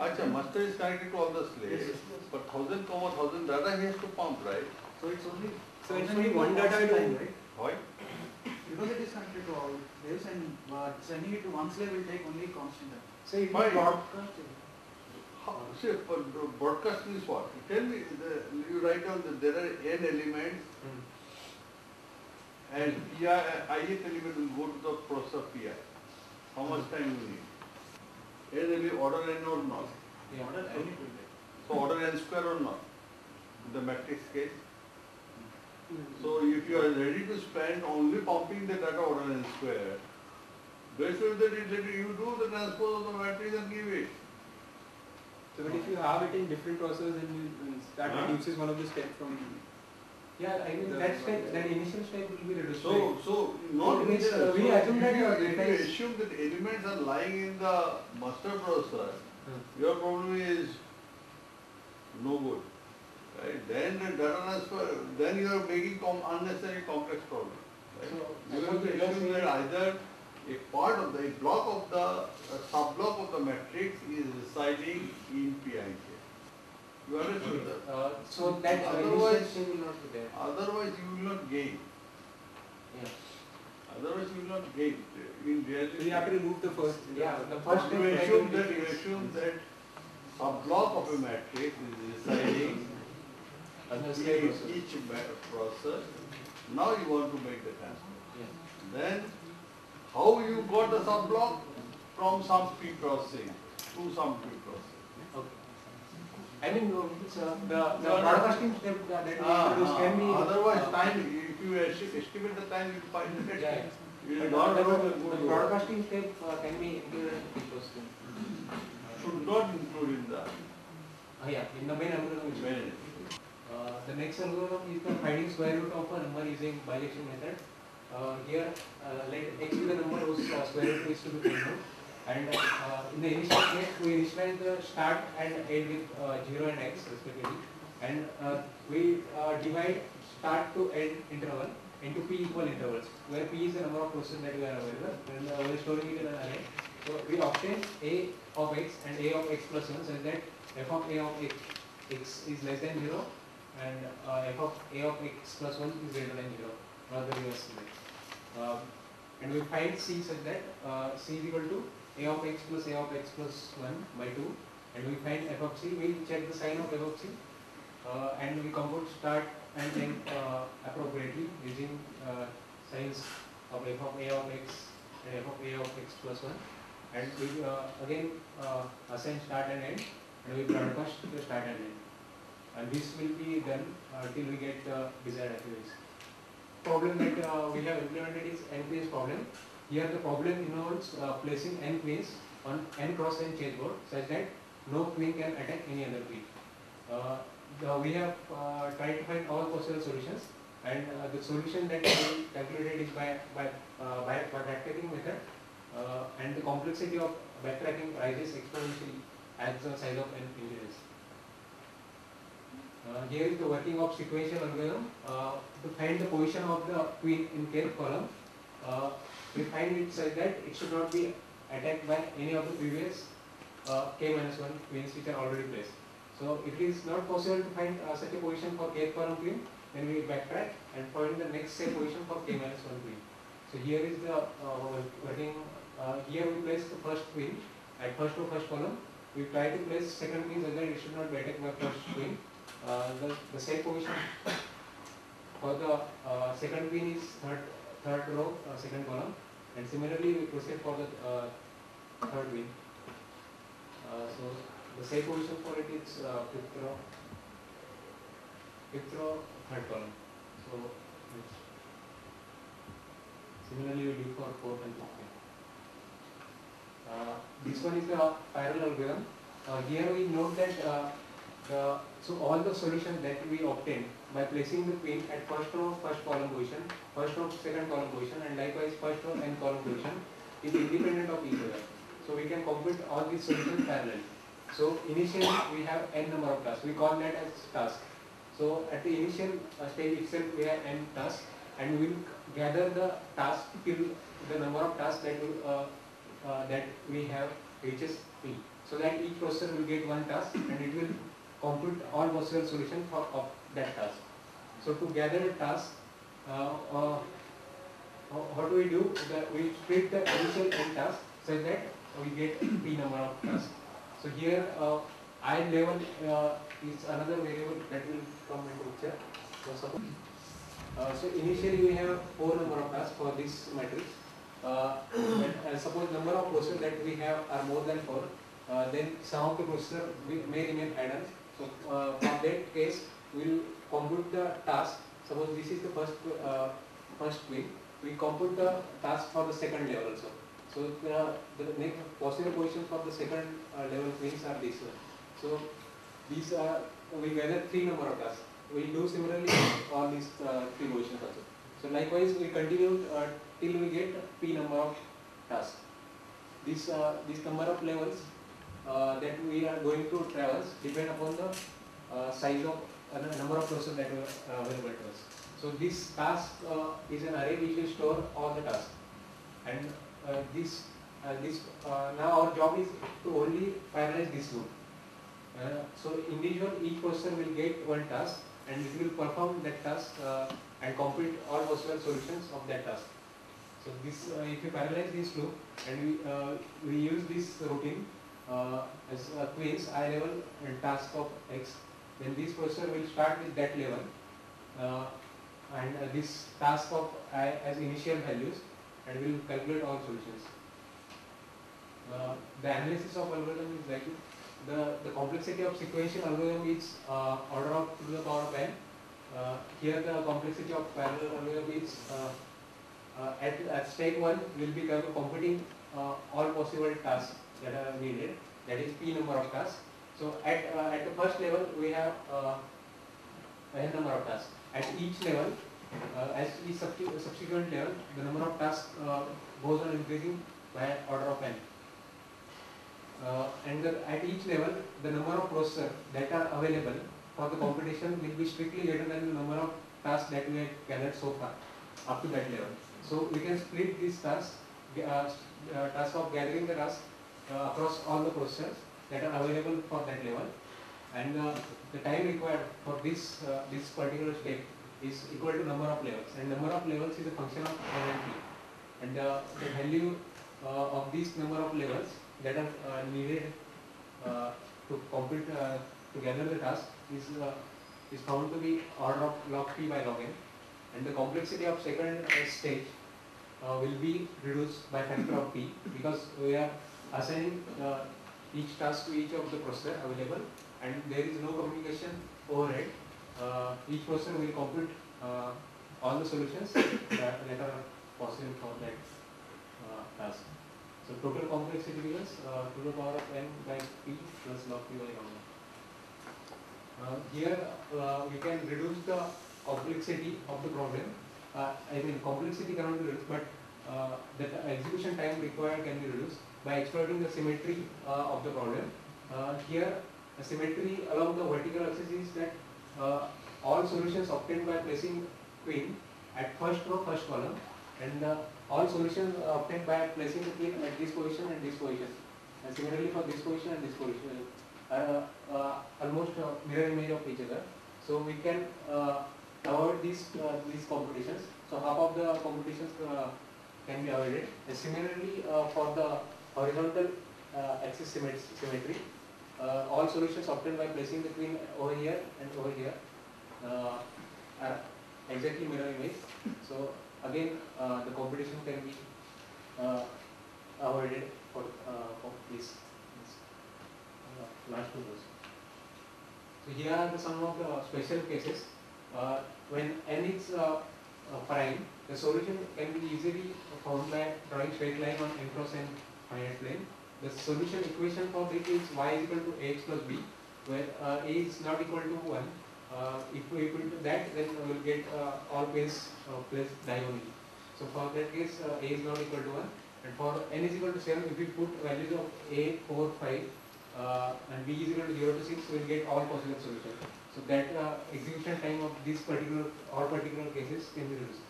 Achha, master is connected to all the slaves, yes, yes. but thousand comma thousand data he has to pump, right? So it's only. So it's only one data line, right? Why? Because it is connected to all slaves and uh, sending it to one slave will take only constant data. So it will broadcast it. How, for bro- broadcasting is what? Tell me, the, you write down that there are n elements Hmm. and PI, ith element will go to the processor PI. How much time you need? n element order n or not? Yeah. Order n it will take. So order n square or not? In the matrix case. So if you are ready to spend only pumping the data order n square, based on that, that you do the transpose of the matrix and give it. So but if you have it in different processors, then you, that Huh? reduces one of the steps from. Yeah, I mean The- that step, that initial step will be reduced. So, so not It means, uh, we So assume that you- your if you assume that elements are lying in the master processor, Hmm. your problem is no good. Right? Then data transfer, then you are making com unnecessary complex problem. Right? So, You have to think you are assume that either a part of the, a block of the, a sub-block of the matrix is residing in PIK. You understood that? Uh, so that Otherwise- will not be there. Otherwise you will not gain. Yeah. Otherwise you will not gain. In reality. So you have to remove the first. Yeah, the first. You assume that, you assume that sub-block of a matrix is residing in slave process. each process. Now you want to make the transfer. Yeah. Then, how you got the sub-block? From some pre-processing, to some pre-processing. Okay. I mean, it's, uh, the, the broadcasting step that that we Ah, introduce can be. ah, Otherwise, uh, time, if you estimate the time, you find it. Yeah, yeah. You will not the, have the broadcasting step uh, can be included in the first thing. Should not include in that. Uh, yeah, in the main algorithm. it. Main. Uh, the next algorithm is the finding square root of a number using bisection method. Uh, here, uh, x be the number whose uh, square root is to be taken. And in the initial case, we initialize the start and end with uh, 0 and x respectively. And we divide start to end interval into p equal intervals, where p is the number of processes that we are available, and uh, we are storing it in an array. So we obtain a of x and a of x plus 1 such that f of a of x, x is less than 0 and uh, f of a of x plus 1 is greater than 0, not the reverse Um, and we find c such that. Uh, c is equal to a of x plus a of x plus 1 by 2 and we find f of c, we check the sign of f of c uh, and we compute start and end uh, appropriately using uh, signs of f of a of x and f of a of x plus 1 and we uh, again assign start and end. And we broadcast the start and end. And this will be done till we get desired accuracy. Problem that uh, we have implemented is n queens problem. Here the problem involves uh, placing n queens on n cross n chessboard such that no queen can attack any other queen. Uh, the, we have uh, tried to find all possible solutions and uh, the solution that we calculated is by, by, uh, by, backtracking method and the complexity of backtracking rises exponentially as the size of n increases. Uh, here is the working of sequential algorithm. Uh, to find the position of the queen in kth column, uh, we find it such that it should not be attacked by any of the previous uh, k minus 1 queens which are already placed. So if it is not possible to find uh, such a position for kth column queen, then we backtrack and find the next safe position for k minus 1 queen. So here is the uh, working, here we place the first queen at first to first column. We try to place second queen so that it should not be attacked by first queen. The, the safe position for the uh, second queen is third, third row, uh, second column and similarly we proceed for the uh, third. Uh, so the safe position for it is fifth row, fifth row, third column. So similarly we do for fourth and fifth. this one is the parallel algorithm. Here we note that the, so all the solutions that we obtain by placing the queen at first row, first column position, first row, second column position, and likewise first row and column position is independent of each other. So we can compute all these solutions parallel. So initially we have n number of tasks. We call that as task. So at the initial uh, stage itself we have n tasks, and we will gather the task till the number of tasks that we, uh, uh, that we have reaches p. So that each processor will get one task, and it will compute all possible solutions for of that task. So to gather a task, uh, uh, how do we do? The, we split the initial n task such that we get p number of tasks. So here uh, i level uh, is another variable that will come into picture. So, uh, so initially we have four number of tasks for this matrix. Uh, uh, suppose number of processors that we have are more than four, uh, then some of the processor will- may remain idle. So uh, that case, we will compute the task. Suppose this is the first uh, first queen. We compute the task for the second level also. So the, the next possible positions for the second uh, level queens are this one. So these are we gather three number of tasks. We do similarly all these uh, three positions also. So likewise we continue uh, till we get p number of tasks. This uh, this number of levels uh, that we are going to traverse depend upon the uh, size of uh, number of processes that are uh, available to us. So this task uh, is an array which will store all the tasks, and uh, this this now our job is to only finalize this loop. So individual each person will get one task, and it will perform that task and complete all possible solutions of that task. So this, uh, if you parallelize this loop and we, uh, we use this routine uh, as uh, queens i level and task of x, then this processor will start with that level uh, and uh, this task of i as initial values and will calculate all solutions. Uh, the analysis of algorithm is like the, the complexity of sequential algorithm is uh, order of to the power of n. Uh, here the complexity of parallel algorithm is at, at stage 1 will be computing all possible tasks that are needed, that is p number of tasks. So at, uh, at the first level we have uh, n number of tasks. At each level, uh, as each subsequent, level, the number of tasks uh, goes on increasing by order of n. Uh, and the, at each level, the number of processors that are available for the computation will be strictly greater than the number of tasks that we have gathered so far up to that level. So we can split these tasks, uh, uh, task of gathering the tasks across all the processors that are available for that level, and uh, the time required for this uh, this particular step is equal to number of levels, and number of levels is a function of n and uh, the value uh, of this number of levels that are uh, needed uh, to complete uh, to gather the task is uh, is found to be order of log p by log n, and the complexity of second uh, stage uh, will be reduced by factor of p because we are assigning uh, each task to each of the processor available, and there is no communication overhead. Uh, each processor will compute uh, all the solutions that, that are possible for that uh, task. So total complexity becomes uh, to the power of n by p plus log p by. Uh, here uh, we can reduce the complexity of the problem. I mean complexity cannot be reduced, but the execution time required can be reduced by exploiting the symmetry uh, of the problem. Uh, here the symmetry along the vertical axis is that uh, all solutions obtained by placing queen at first row, first column, and all solutions obtained by placing the queen at this position and this position. And similarly for this position and this position, uh, uh, almost uh, mirror image of each other. So we can avoid these these competitions. So half of the competitions can be avoided. And similarly for the horizontal uh, axis symmetry, uh, all solutions obtained by placing the queen over here and over here uh, are exactly mirror image. So again, the competition can be avoided for, for uh, last rows. So here are the some of the special cases. Uh, when n is uh, prime, the solution can be easily found by drawing straight line on n cross n finite plane. The solution equation for it is y is equal to ax plus b, where uh, a is not equal to 1. Uh, if we equal to that, then we will get uh, all places uh, placed diagonally. So for that case, uh, a is not equal to 1. And for n is equal to 7, if we put values of a, 4, 5, uh, and b is equal to 0 to 6, we will get all possible solutions. So that uh, execution time of these particular, all particular cases can be reduced.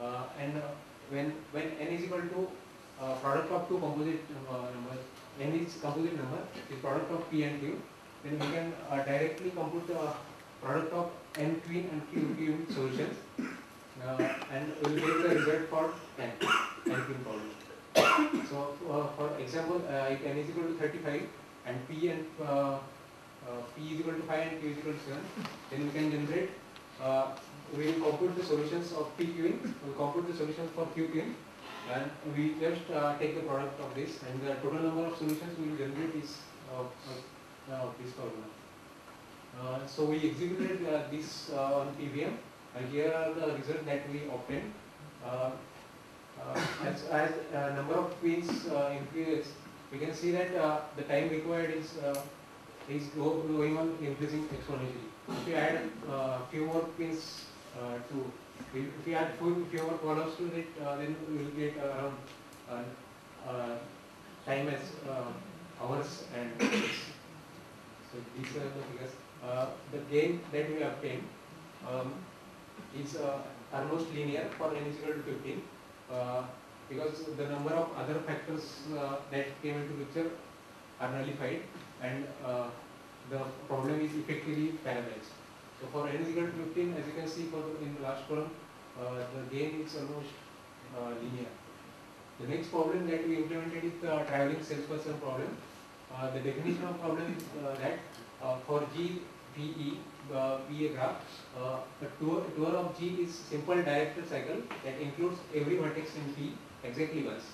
Uh, and uh, when, when n is equal to uh, product of two composite uh, numbers, n is composite number, is product of p and q, then we can uh, directly compute the product of n queen and q queen solutions. And we will get the result for n, n queen problem. So for example, if n is equal to 35 and p and uh, p is equal to 5 and q is equal to 7, then we can generate, uh, we will compute the solutions of p queuing, we will compute the solutions for q queuing and we just uh, take the product of this and the total number of solutions we will generate is of, uh, of this formula. Uh, so we executed uh, this uh, on PVM and here are the results that we obtained. Uh, uh, as as uh, number of pins uh, increases, we can see that uh, the time required is uh, is go- going on increasing exponentially. If we add uh, few more uh, to, if we add few, few more columns to it, uh, then we will get around uh, uh, time as hours and. So these are the figures. The gain that we obtain um, is almost linear for n is equal to 15 uh, because the number of other factors uh, that came into picture are nullified and uh, the problem is effectively parallelized. So for n is equal to 15, as you can see for in the last column, uh, the gain is almost uh, linear. The next problem that we implemented is the traveling salesperson problem. Uh, the definition of problem is uh, that uh, for G, VE, uh, graph, a tour, tour of G is simple directed cycle that includes every vertex in P exactly once.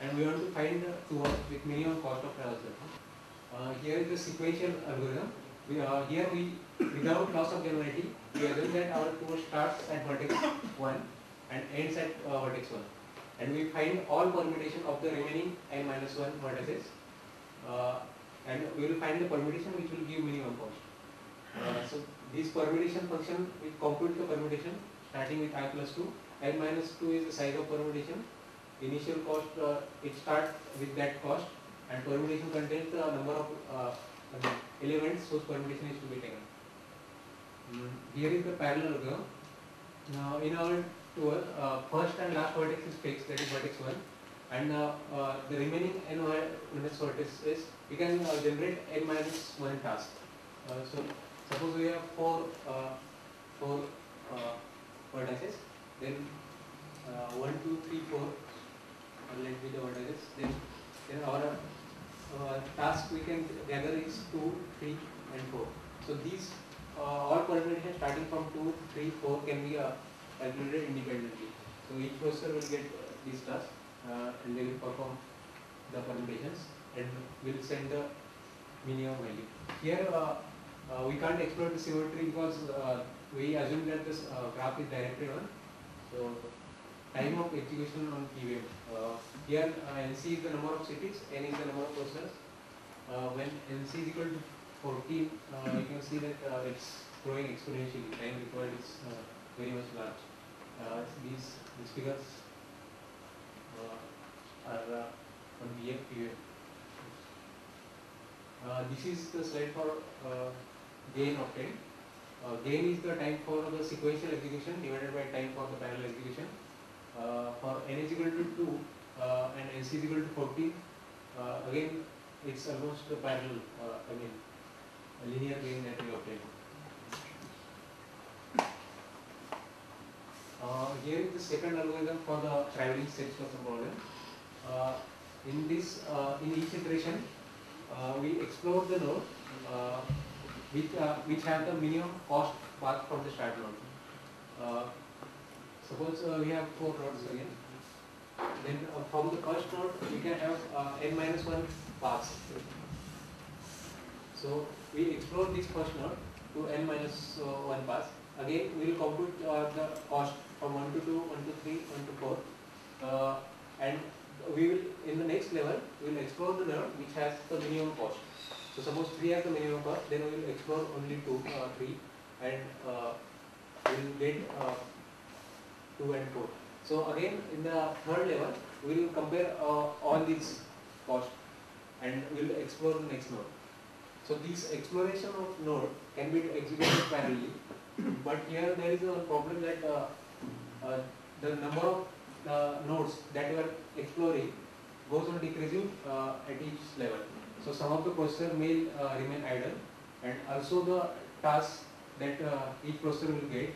And we want to find the tour with minimum cost of traversal. Here is the sequential algorithm. We, uh, here we, without loss of generality, we assume that our course starts at vertex 1 and ends at uh, vertex 1. And we find all permutation of the remaining n minus 1 vertices. Uh, and we will find the permutation which will give minimum cost. Uh, so this permutation function, we compute the permutation starting with i plus 2. n minus 2 is the size of permutation. Initial cost, uh, it starts with that cost and permutation contains the number of uh, elements whose permutation is to be taken. Mm, Here is the parallel algorithm. Now in our tool, uh, first and last vertex is fixed, that is vertex 1 and uh, uh, the remaining n minus vertices, we can uh, generate n minus 1 task. Uh, so suppose we have 4, uh, four vertices, then uh, 1, 2, 3, 4, uh, let be the vertices, then, then our uh, task we can gather is 2, 3 and 4. So these uh, all permutations starting from 2, 3, 4 can be uh, calculated independently. So each processor will get uh, these tasks uh, and they will perform the permutations and will send the minimum value. Here we can't exploit the symmetry because we assume that this graph is directed on. So time of execution on PVM. Uh, here uh, NC is the number of cities, N is the number of processors. Uh, when NC is equal to 14, uh, you can see that it's growing exponentially. Time required is very much large. These these figures are on BF Uh, this is the slide for uh, gain obtained. Uh, gain is the time for the sequential execution divided by time for the parallel execution. Uh, for n is equal to 2 uh, and n is equal to 14, uh, again it's almost a parallel, I mean a linear gain that we obtain. Uh, here is the second algorithm for the traveling steps of the problem. Uh, in this, uh, in each iteration, we explore the node which, which have the minimum cost path from the start node. Suppose uh, we have four nodes again. Then uh, from the first node we can have uh, n minus 1 paths. So we explore this first node to n minus uh, 1 paths. Again we will compute uh, the cost from 1 to 2, 1 to 3, 1 to 4. Uh, and we will, in the next level, we will explore the node which has the minimum cost. So suppose 3 has the minimum cost, then we will explore only 2, uh, 3 and we will get 2 and 4. So again in the third level, we will compare uh, all these costs and we will explore the next node. So this exploration of node can be executed parallelly, but here there is a problem that uh, uh, the number of uh, nodes that you are exploring goes on decreasing uh, at each level. So some of the processor may uh, remain idle and also the tasks that each processor will get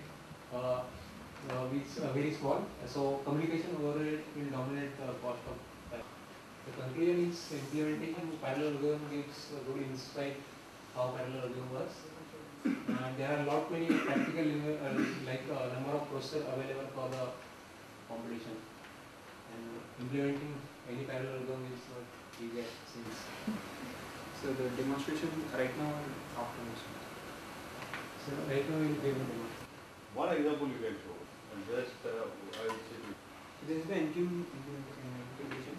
uh, uh, is uh, very small. So communication overhead will dominate the cost of that. The conclusion is implementation of parallel algorithm gives a good insight how parallel algorithm works. And there are a lot many practical uh, like uh, number of processor available for the competition. And implementing any parallel algorithm is not easy since So the demonstration right now and afterwards. so right now we will give a demo. One example you can show, and just uh, I will say to you. This is the NQ integration.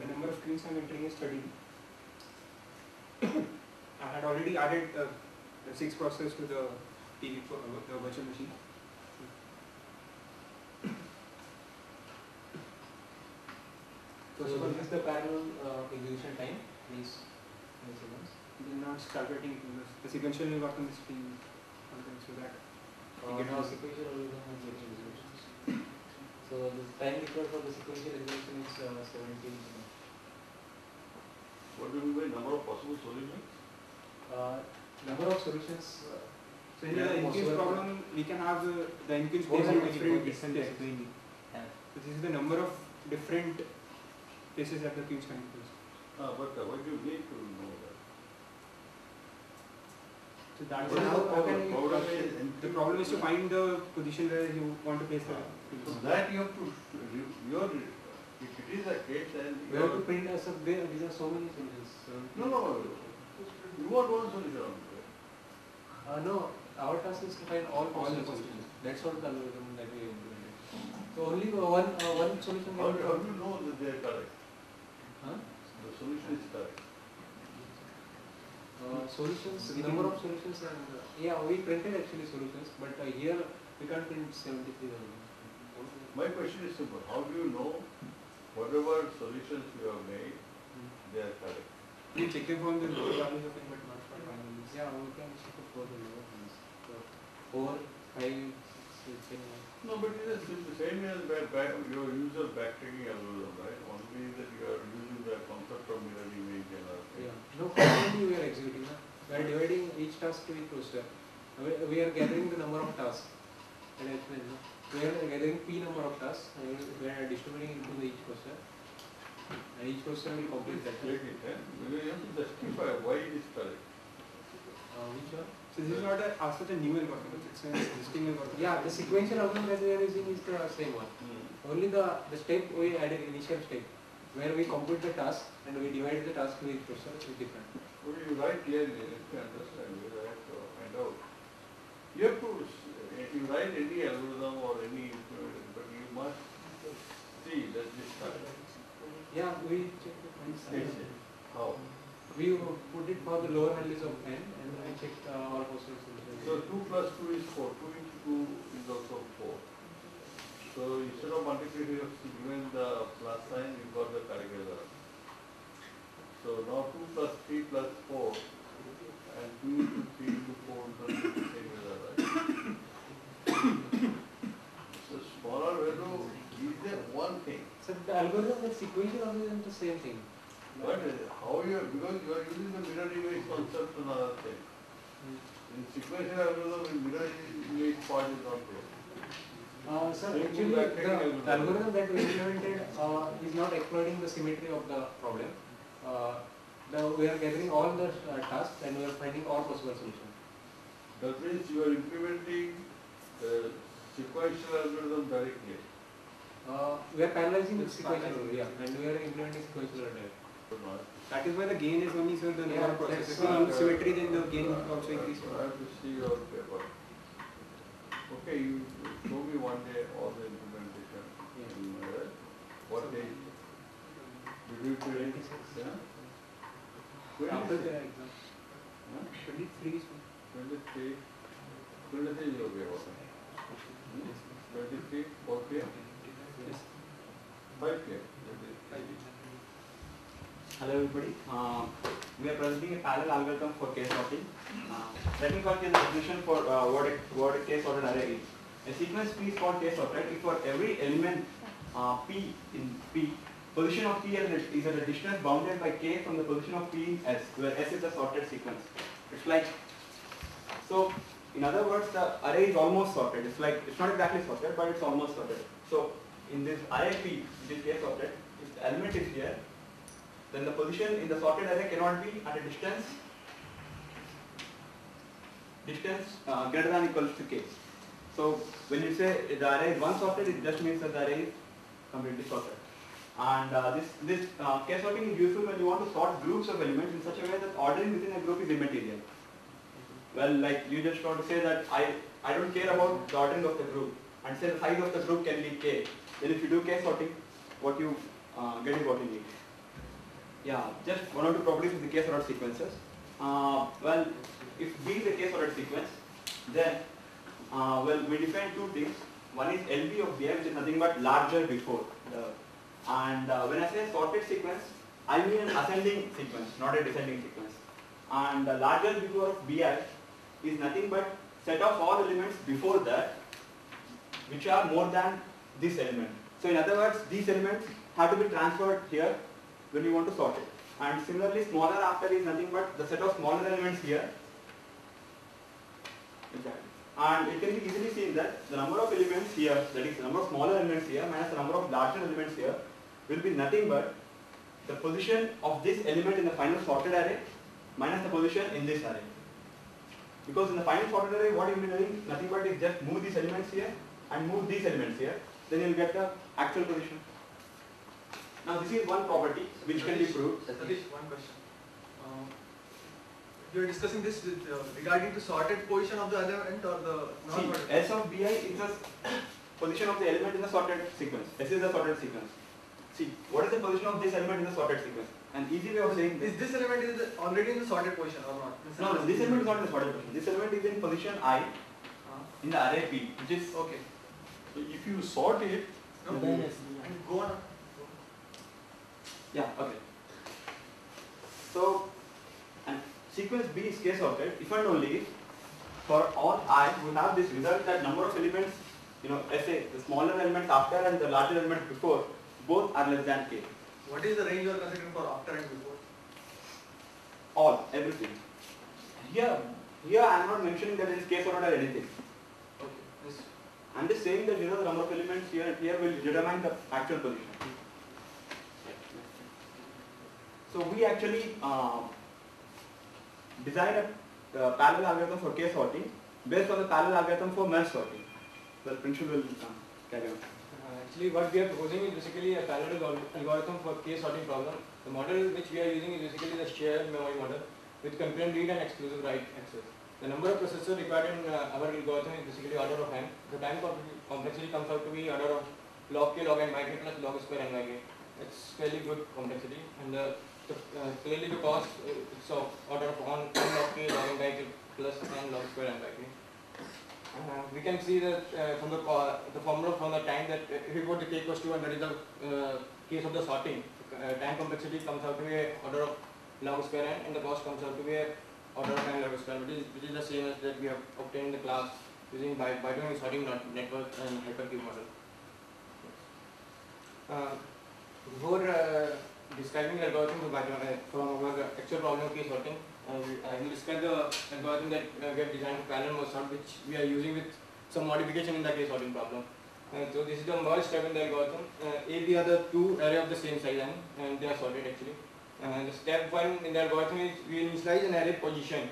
The number of screens I'm entering is 13. I had already added uh, the six processors to the TV, pro- uh, the virtual machine. So this is the parallel uh, execution time, please. seconds. Then now it's calculating the sequential algorithm is being something so that You get now sequential algorithm is getting executions. So the time required for the sequential execution is uh, 17 seconds. What do you mean by number of possible solutions? Uh, number of solutions. Uh, So in Yeah, the NQ's possible. problem, we can have uh, the NQ's What based the different different explaining. Yeah. So this is the number of different places that the queues can be placed. Uh, but uh, what you need to know that. So that's What is how, the how can problem? you, Problem the problem is to find the position where you want to place the So that you have to, you- your If it is a case, then We have to print as a, there, these are so many solutions. No, no, you want one solution. Uh, no, our task is to find all All the possible possible solutions. That's what the algorithm that we implemented. So only one, uh, one solution How, do- how do you know that they are correct? Huh? The solution is correct. Uh, solutions, number of solutions and, uh, yeah, we printed actually solutions, but uh, here we can't print seventy-three thousand. My question is simple, how do you know whatever solutions you have made, they are correct? You check it from the lower values of it, but not for final values. Yeah, we can check it for the lower ones. So, Four, five, six, seven. No, but it is the same as back, back, your user backtracking algorithm, right? Only that you are using the concept of mirror image and other things. Yeah, no, finally we are executing, na? we are dividing each task to each cluster. We, we are gathering the number of tasks. And explained, no? We are gathering p number of tasks, and we we are distributing into the each cluster. And each cluster will complete that. It, eh? Because have to justify why it is correct. Uh, which one? So this is not a, as such a new algorithm, it's an existing algorithm. Yeah, the sequential algorithm that we are using is the same one. Mm. Only the, the step we added initial step, where we compute the task and we divide the task to each cluster is different. Well, you write clearly, let me understand, you have to find out. You have to, s- you write any algorithm or any, implement, but you must see that this correct. Yeah, we check the points. yes. How? We put it for the lower values of n and I checked uh, all possible solutions. So two plus two is four, two into two is also four. So instead of multiplying, you have given the plus sign, you got the correct. So now two plus three plus four, and two into three into four plus the same result, right? So smaller value is the one thing, So the algorithm with sequential algorithm is the same thing. but uh, how you, are- because you are using the mirror image concept and other thing. Hmm. In sequential algorithm, in mirror image part is not there. Uh, sir, Same actually, the the algorithm that we implemented uh, is not exploiting the symmetry of the problem. Uh, the, we are gathering all the uh, tasks and we are finding all possible solutions. That means you are implementing the sequential algorithm directly. Uh, we are parallelizing the sequential, yeah, and we are implementing sequential algorithm. So That is why the gain is only so the number Yeah, of processes. that's, If you use symmetry, then the gain will also I have to see your paper. Okay, you show me one day all the implementation. Yeah. in, uh, What day? Did you do it? 26. Yeah? After the exam. Huh? 23 is Twenty-three, twenty-three is okay, okay. Hmm? Twenty-three, four P M? Five P M. Hello everybody. Uh, we are presenting a parallel algorithm for k sorting. Let me call the definition for uh, what, a, what a k sorted array is. A sequence P is called k sorted if for every element uh, P in P, position of P is at a distance bounded by K from the position of P in S, where S is a sorted sequence. It's like, so in other words, the array is almost sorted. It's like, it's not exactly sorted, but it's almost sorted. So in this array P, which is k sorted, if the element is here, then the position in the sorted array cannot be at a distance distance uh, greater than equals to k. So when you say the array is one sorted, it just means that the array is completely sorted. And uh, this this uh, k sorting is useful when you want to sort groups of elements in such a way that ordering within a group is immaterial. Well, like you just want to say that I I don't care about the ordering of the group and say the size of the group can be k. Then if you do k sorting, what you uh, get is what you need. Yeah, just one or two properties of the k sorted sequences. Uh, well, if B is a k sorted sequence, then uh, well we define two things. One is LB of BI, which is nothing but larger before. The, and uh, when I say sorted sequence, I mean an ascending sequence, not a descending sequence. And the larger before of BI is nothing but set of all elements before that, which are more than this element. So in other words, these elements have to be transferred here when you want to sort it. And similarly, smaller after is nothing but the set of smaller elements here. Exactly. And it can be easily seen that the number of elements here, that is the number of smaller elements here minus the number of larger elements here, will be nothing but the position of this element in the final sorted array minus the position in this array. Because in the final sorted array, what you will be doing, nothing but is just move these elements here and move these elements here, then you will get the actual position. Now this is one property which can be proved. Satish, one question. Uh, you are discussing this with, uh, regarding the sorted position of the element or the See, non-sorted? S of Bi is the position of the element in the sorted sequence. S is the sorted sequence. See, what is the position of this element in the sorted sequence? An easy way of saying this. Is this element is already in the sorted position or not? No, no, this element is not in the sorted position. This element is in position I Uh, in the array P, which is okay. So if you sort it, No? then And go on. Yeah okay. So, and sequence B is k sorted if and only for all I we have this result that number of elements, you know, SA, the smaller elements after and the larger element before, both are less than k. What is the range you are considering for after and before? All, everything. Here, here I am not mentioning that it is k sorted or anything. Okay. Yes. I am just saying that you know the number of elements here and here will determine the actual position. So we actually uh, design a uh, parallel algorithm for k sorting based on the parallel algorithm for merge sorting. Well, principal will uh, carry on. Uh, Actually, what we are proposing is basically a parallel algorithm for k sorting problem. The model which we are using is basically the shared memory model with concurrent read and exclusive write access. The number of processors required in uh, our algorithm is basically order of n. The time com- complexity comes out to be order of log k log n k plus log square n k. It's fairly good complexity and the, uh, clearly the cost uh, is of order of 1 log k log n by k plus n log square n by k. Uh, we can see that uh, from the co- the formula from the time that uh, if we put the k equals 2 and that is the uh, case of the sorting uh, time complexity comes out to be a order of log square n and the cost comes out to be a order of n log square which is, which is the same as that we have obtained in the class using by, by doing sorting network and hypercube model. Uh, before uh, describing the algorithm to uh, from our actual problem case sorting, uh, I will describe the algorithm that uh, have designed parallel merge sort which we are using with some modification in the case sorting problem. Uh, so this is the merge step in the algorithm. Uh, A, B are the two array of the same size n and they are sorted actually. Uh, the step one in the algorithm is we initialize an array position.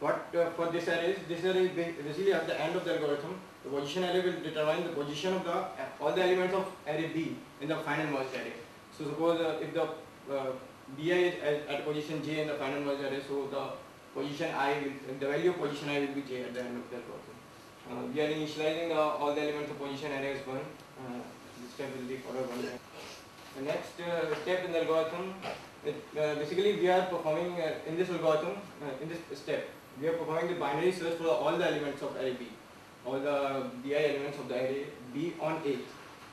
What uh, for this array is this array basically at the end of the algorithm. The position array will determine the position of the uh, all the elements of array B in the final merged array. So suppose uh, if the uh, is at, position j in the final merged array, so the position i will, the value of position i will be j at the end of the algorithm. Uh, we are initializing the, all the elements of position array as one. Uh, this step will be followed one. The next uh, step in the algorithm, it, uh, basically we are performing uh, in this algorithm, uh, in this step, we are performing the binary search for all the elements of array B, all the Bi elements of the array B on A,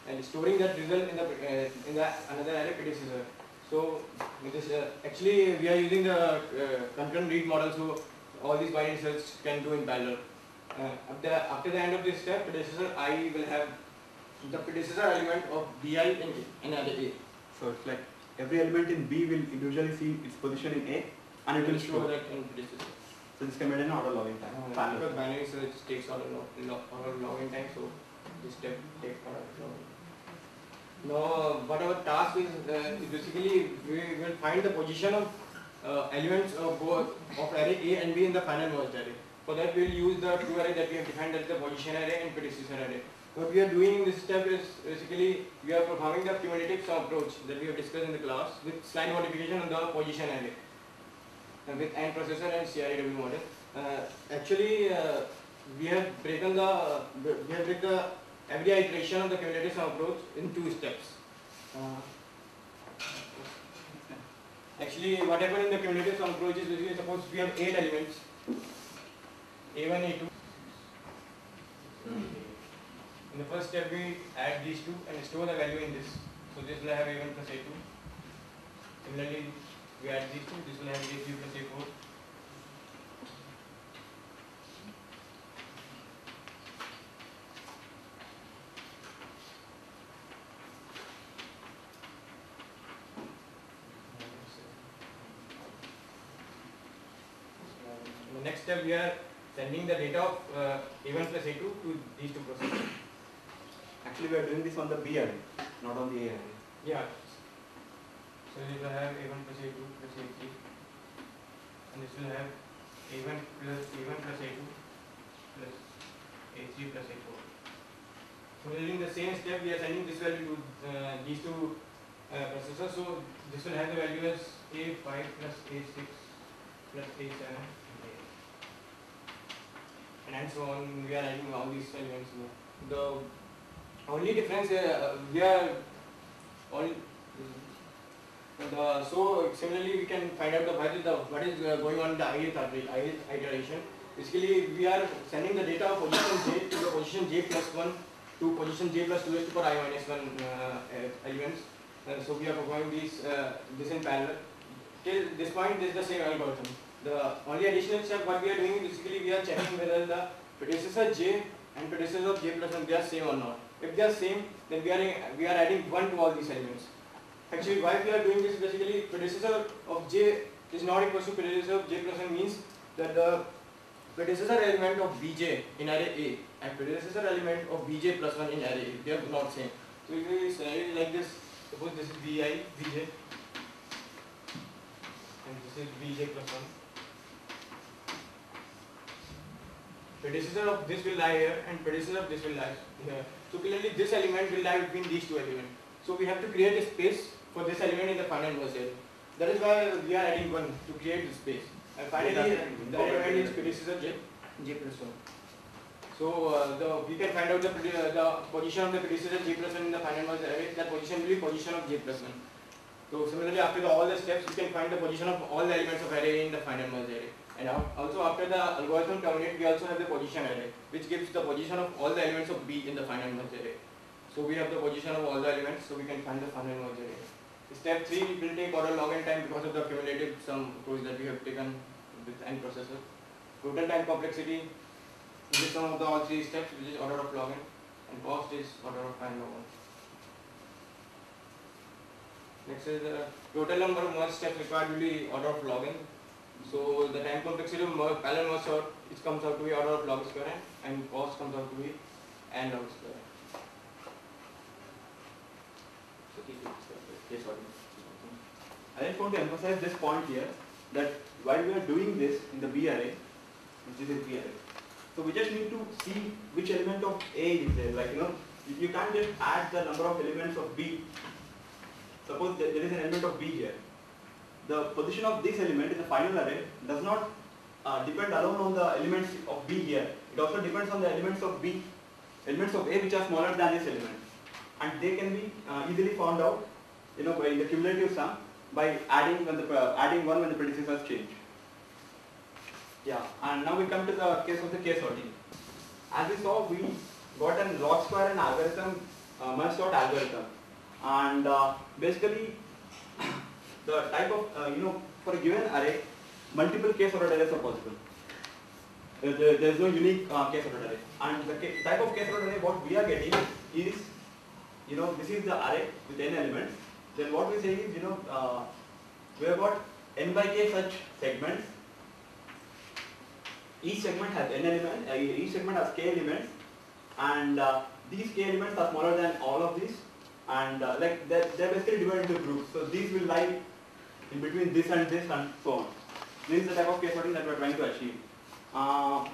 and storing that result in the uh, in the another array predecessor. So it is uh, actually we are using the uh, concurrent read model, so all these binary search can do in parallel. Uh, after, after the end of this step, predecessor I will have the predecessor element of Bi in, in array So it's like every element in B will individually see its position in A A. and it will show that in predecessor. So this can be done in order log n time. Uh, parallel. because binary search takes order log, log, order log n time, so this step takes order log n. Now, what our task is, uh, basically we will find the position of uh, elements of both of array A and B in the final merged array. For that, we will use the two array that we have defined as the position array and predecessor array. What we are doing in this step is basically we are performing the cumulative sum approach that we have discussed in the class with slight modification on the position array with AND processor and CREW model. Uh, actually, uh, we have broken the we have the every iteration of the cumulative sum approach in two steps. Uh, actually, what happened in the cumulative sum approach is basically suppose we have eight elements, A1, A2. In the first step, we add these two and store the value in this. So this will have A1 plus A2. Similarly, we add these two, this will have A3 plus A4. In the next step, we are sending the data of uh, A1 plus A2 to these two processes. Actually, we are doing this on the B array, not on the A array. Yeah. So this will have A1 plus A2 plus A3 and this will have A1 plus A1 plus A2 plus A3 plus A4. So during the same step we are sending this value to uh, these two uh, processor. So this will have the value as A5 plus A6 plus A7 and, and so on. We are adding all these elements. here. The only difference uh, we are all the, so similarly we can find out the what is the what is uh, going on in the ith iteration. Basically we are sending the data of position j to the position j plus 1 to position j plus 2 to power i minus 1 uh, uh, elements. Uh, so we are performing these uh, this in parallel. Till this point this is the same algorithm. The only additional step what we are doing is basically we are checking whether the predecessor j and predecessor of j plus 1 they are same or not. If they are same then we are we are adding 1 to all these elements. Actually, why we are doing this basically predecessor of j is not equal to predecessor of j plus 1 means that the predecessor element of bj in array A and predecessor element of bj plus 1 in array A, they are not same. So if we say like this, suppose this is bi, bj and this is bj plus 1. Predecessor of this will lie here and predecessor of this will lie here. So clearly this element will lie between these two elements. So we have to create a space for this element in the final merge area. That is why we are adding one to create this space. And finally, the element is predecessor j, j plus 1. So uh, the, we can find out the, uh, the position of the predecessor j plus 1 in the final merge array. That position will be position of j plus 1. So similarly, after the, all the steps, we can find the position of all the elements of array in the final merge array. And al- also after the algorithm terminate, we also have the position array, which gives the position of all the elements of B in the final merge array. So we have the position of all the elements, so we can find the final merge array. Step 3 will take order log n time because of the cumulative sum approach that we have taken with n processor. Total time complexity is the sum of the all three steps, which is order of log n, and cost is order of n log 1. Next is the total number of merge steps required will be order of log n. So the time complexity parallel merge sort, it comes out to be order of log square n, and cost comes out to be n log square n. So keep it. I just want to emphasize this point here that while we are doing this in the B array, which is B array, so we just need to see which element of A is there. Like you know, you can't just add the number of elements of B. Suppose there is an element of B here. The position of this element in the final array does not uh, depend alone on the elements of B here. It also depends on the elements of B, elements of A which are smaller than this element, and they can be uh, easily found out, you know, by the cumulative sum by adding when the uh, adding one when the predecessors change. Yeah, and now we come to the case of the k sorting. As we saw, we got an log square and algorithm, uh, merge sort algorithm, and uh, basically the type of uh, you know for a given array, multiple k sorted arrays are possible. There, there- there is no unique uh, k sorted array, and the type of k sorted array what we are getting is, you know, this is the array with n elements. Then what we say is, you know, uh, we have got n by k such segments each segment has n elements, uh, each segment has k elements, and uh, these k elements are smaller than all of these, and uh, like they're, they're basically divided into groups. So these will lie in between this and this, and so on. This is the type of k sorting that we're trying to achieve. Uh,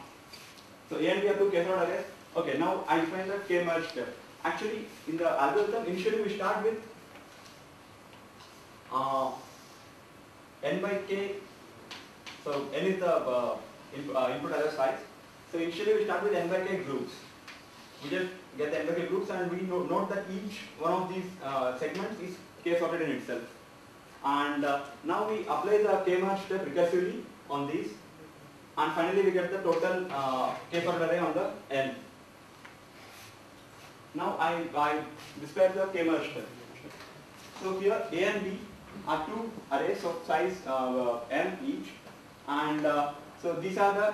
so and B are two k sorted arrays. Okay, now I define the k merge step. Actually, in the algorithm, initially we start with uh, n by k. So n is the uh, input, uh, input array size. So initially we start with n by k groups. We just get the n by k groups and we note, that each one of these uh, segments is k sorted in itself. And uh, now we apply the k merge step recursively on these. And finally we get the total uh, k sorted array on the n. Now I, I display the k merge step. So here A and B are two arrays of size uh, m each and uh, so these are the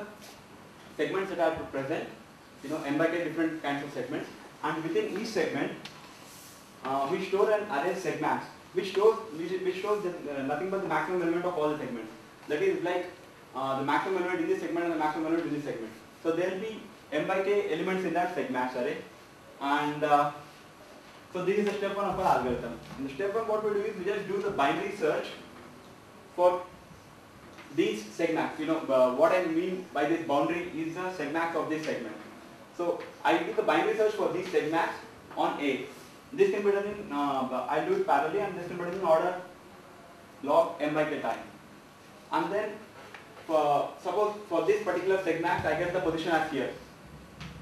segments that are present, you know, m by k different kinds of segments and within each segment uh, we store an array segmax which shows which, the, uh, nothing but the maximum element of all the segments. That is like uh, the maximum element in this segment and the maximum element in this segment. So there will be m by k elements in that segmax array and uh, so this is the step one of our algorithm. In the step one what we do is we just do the binary search for these segments. You know uh, what I mean by this boundary is the segmax of this segment. So I do the binary search for these segments on A this can be done in, uh, I'll do it parallelly and this can be done in order log m by k time. And then for, suppose for this particular segment I get the position as here,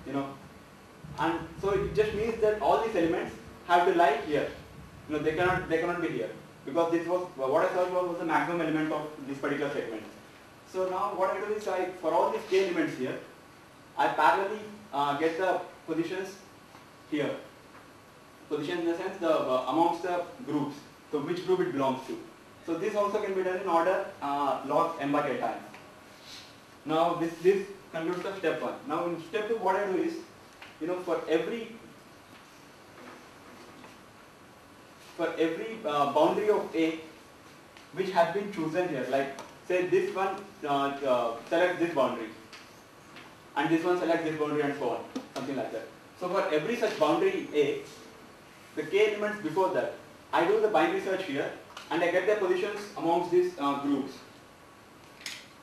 you know, and so it just means that all these elements have to lie here. You know, they cannot they cannot be here because this was what I thought was, was the maximum element of this particular segment. So now what I do is I for all these k elements here, I parallelly uh, get the positions here. Position in the sense the uh, amongst the groups. So which group it belongs to. So this also can be done in order uh, log m by k time. Now this this concludes the step one. Now in step two what I do is, you know, for every for every uh, boundary of A which has been chosen here, like say this one uh, uh, select this boundary and this one select this boundary and so on, something like that. So for every such boundary A, the k elements before that, I do the binary search here and I get their positions amongst these uh, groups.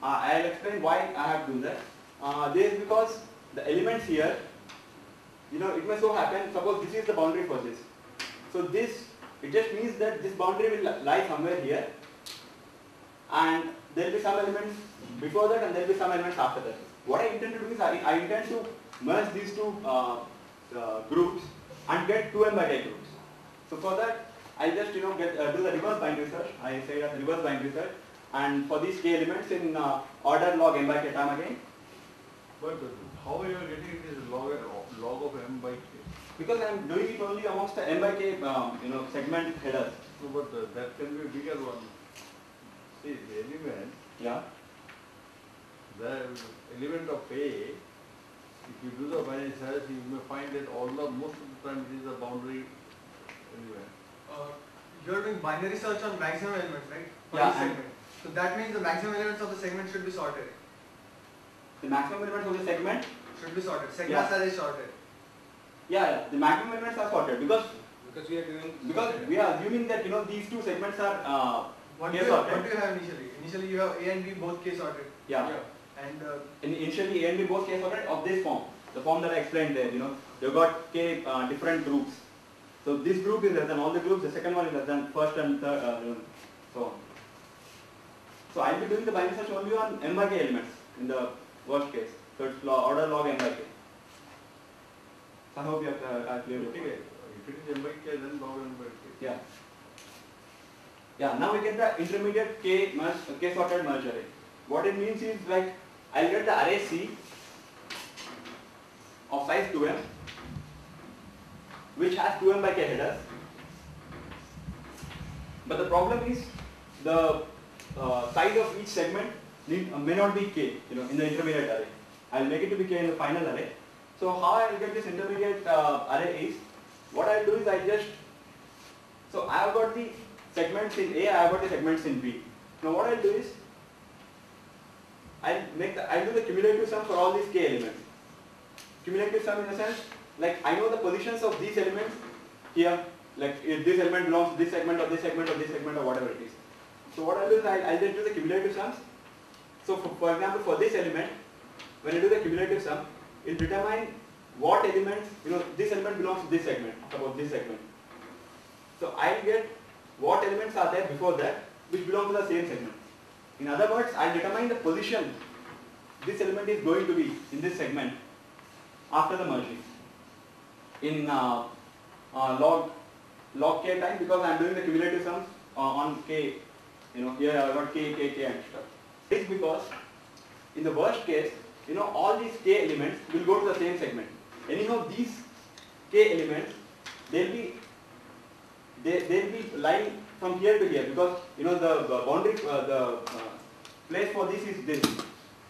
Uh, I'll explain why I have done that. Uh, this is because the elements here, you know, it may so happen, suppose this is the boundary for this. So this, it just means that this boundary will lie somewhere here and there will be some elements before that and there will be some elements after that. What I intend to do is I, I intend to merge these two uh, uh, groups and get two m by k groups. So for that, I just you know get uh, do the reverse binary search. I say that reverse binary search, and for these k elements in uh, order log m by k time again, But how are you are getting this log, log of m by k? because I am doing it only amongst the m by k um, you know segment headers. No, but uh, that can be bigger one. See, the element, Yeah. the element of A, if you do the binary search, you may find that all the, most of the time it is a boundary element. Uh, you are doing binary search on maximum elements, right? For Yeah, segment. So that means the maximum elements of the segment should be sorted. The maximum elements of the segment, Should be sorted. Yeah. Segments are sorted. yeah, yeah, the maximum elements are sorted because Because we are doing. because we are assuming that you know these two segments are uh, What do, you, sorted. what do you have initially? Initially you have A and B both k sorted. yeah. And uh, In initially A and B both k sorted of this form, the form that I explained there, you know, you've got k uh, different groups. So this group is less than all the groups, the second one is less than first and third, uh, so on. So I'll be doing the binary search only on m by k elements in the worst case. So it's log, order log m by k. So I hope you have uh, uh, cleared it. if it is m by k, then log m by k. Yeah. Yeah, now we get the intermediate k merge, k sorted merge array. What it means is like I'll get the array C of size 2m which has 2m by k headers. But the problem is the uh, size of each segment need, uh, may not be k, you know, in the intermediate array. I'll make it to be k in the final array. So how I'll get this intermediate uh, array is, what I'll do is I just, so I have got the segments in A, I have got the segments in B. Now what I'll do is, I'll make the, I'll do the cumulative sum for all these k elements. Cumulative sum in the sense, like I know the positions of these elements here, like if this element belongs to this segment or this segment or this segment or whatever it is. So what I'll do is I'll, I'll just do the cumulative sums. So for, for example, for this element, when I do the cumulative sum, it will determine what elements, you know, this element belongs to this segment, suppose this segment. So I'll get what elements are there before that, which belong to the same segment. In other words, I'll determine the position this element is going to be in this segment after the merging in uh, uh, log log k time because I'm doing the cumulative sums uh, on k. You know, here I've got k, k, k and stuff. It's because in the worst case, you know, all these k elements will go to the same segment. Anyhow, these k elements, they'll be they they'll be lying from here to here because you know the, the boundary uh, the uh, place for this is this.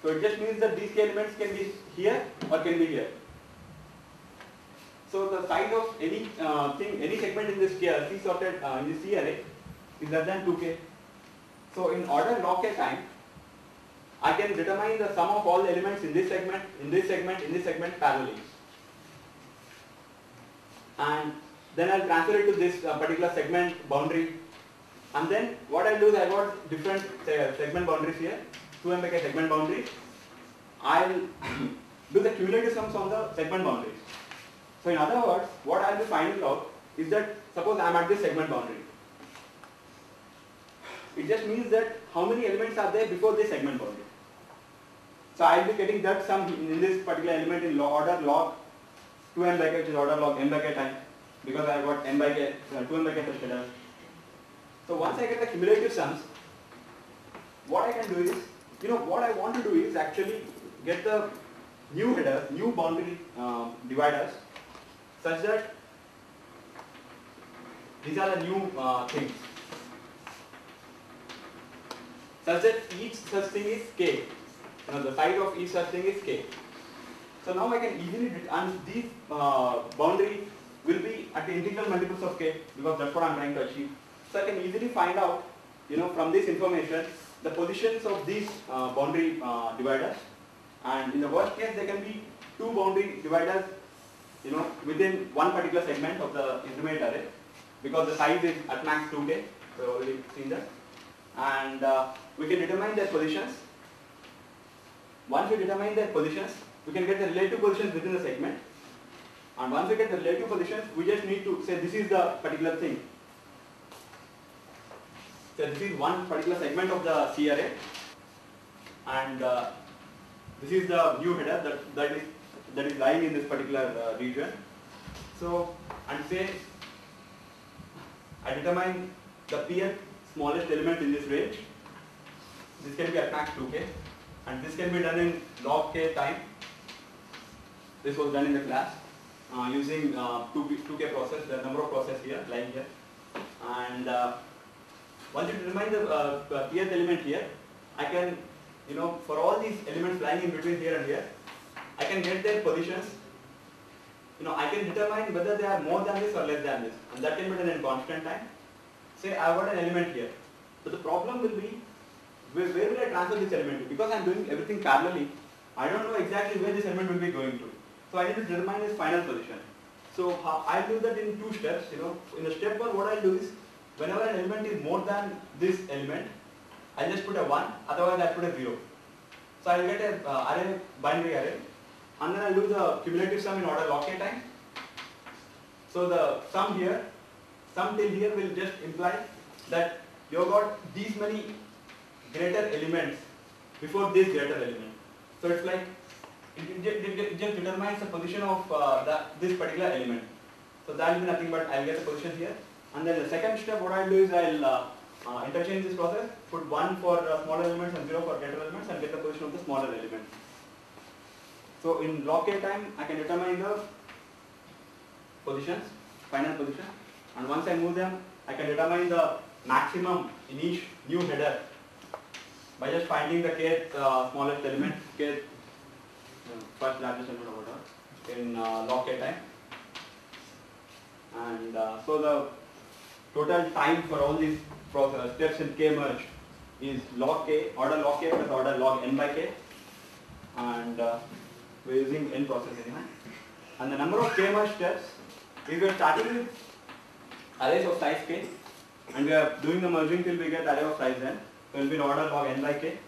So it just means that these k elements can be here or can be here. So the size of any uh, thing, any segment in this C sorted uh, in this C array is less than 2k. So in order log k time, I can determine the sum of all the elements in this segment, in this segment, in this segment parallelly. And then I'll transfer it to this uh, particular segment boundary. And then what I'll do is I've got different uh, segment boundaries here, 2 MBK segment boundaries. I'll do the cumulative sums on the segment boundaries. So in other words, what I'll be finding out is that suppose I am at this segment boundary. It just means that how many elements are there before this segment boundary. So I will be getting that sum in this particular element in order log 2n by k which is order log n by k time because I have got n by k, uh, 2n by k such headers. So once I get the cumulative sums, what I can do is, you know, what I want to do is actually get the new headers, new boundary uh, dividers such that these are the new uh, things such that each such thing is k. You know, the size of each such thing is k. So now I can easily, and these uh, boundary will be at integral multiples of k because that's what I'm trying to achieve. So I can easily find out, you know, from this information, the positions of these uh, boundary uh, dividers. And in the worst case, there can be two boundary dividers, you know, within one particular segment of the intermediate array because the size is at max 2k. We've already seen that. And uh, we can determine their positions. Once we determine their positions, we can get the relative positions within the segment. And once we get the relative positions, we just need to say this is the particular thing. So this is one particular segment of the C array. And uh, this is the new header that, that is that is lying in this particular uh, region. So, and say I determine the pth smallest element in this range. This can be at max 2k and this can be done in log k time. This was done in the class uh, using uh, 2, 2k process, the number of process here, lying here. And uh, once you determine the uh, pth element here, I can, you know, for all these elements lying in between here and here, I can get their positions. You know, I can determine whether they are more than this or less than this, and that can be done in constant time. Say I've got an element here, but the problem will be where, will I transfer this element to? Because I'm doing everything parallelly, I don't know exactly where this element will be going to. So I need to determine its final position. So I'll do that in two steps. You know, in the step one, what I'll do is whenever an element is more than this element, I'll just put a one. Otherwise, I'll put a zero. So I'll get a uh, array binary array, and then I'll do the cumulative sum in order log k time. So the sum here, sum till here will just imply that you've got these many greater elements before this greater element. So it's like it, it, it, just determines the position of uh, the, this particular element. So that will be nothing but I'll get the position here. And then the second step, what I'll do is I'll uh, uh, interchange this process, put 1 for uh, smaller elements and 0 for greater elements and get the position of the smaller element. So in log k time, I can determine the positions, final position. And once I move them, I can determine the maximum in each new header by just finding the kth uh, smallest element, kth uh, first largest element or in uh, log k time. And uh, so the total time for all these process, steps in k merge is log k, order log k plus order log n by k. And uh, we're using n process anyway. And the number of k merge steps, if we are starting with arrays of size k, and we are doing the merging till we get array of size n, so it will be in order log n by k.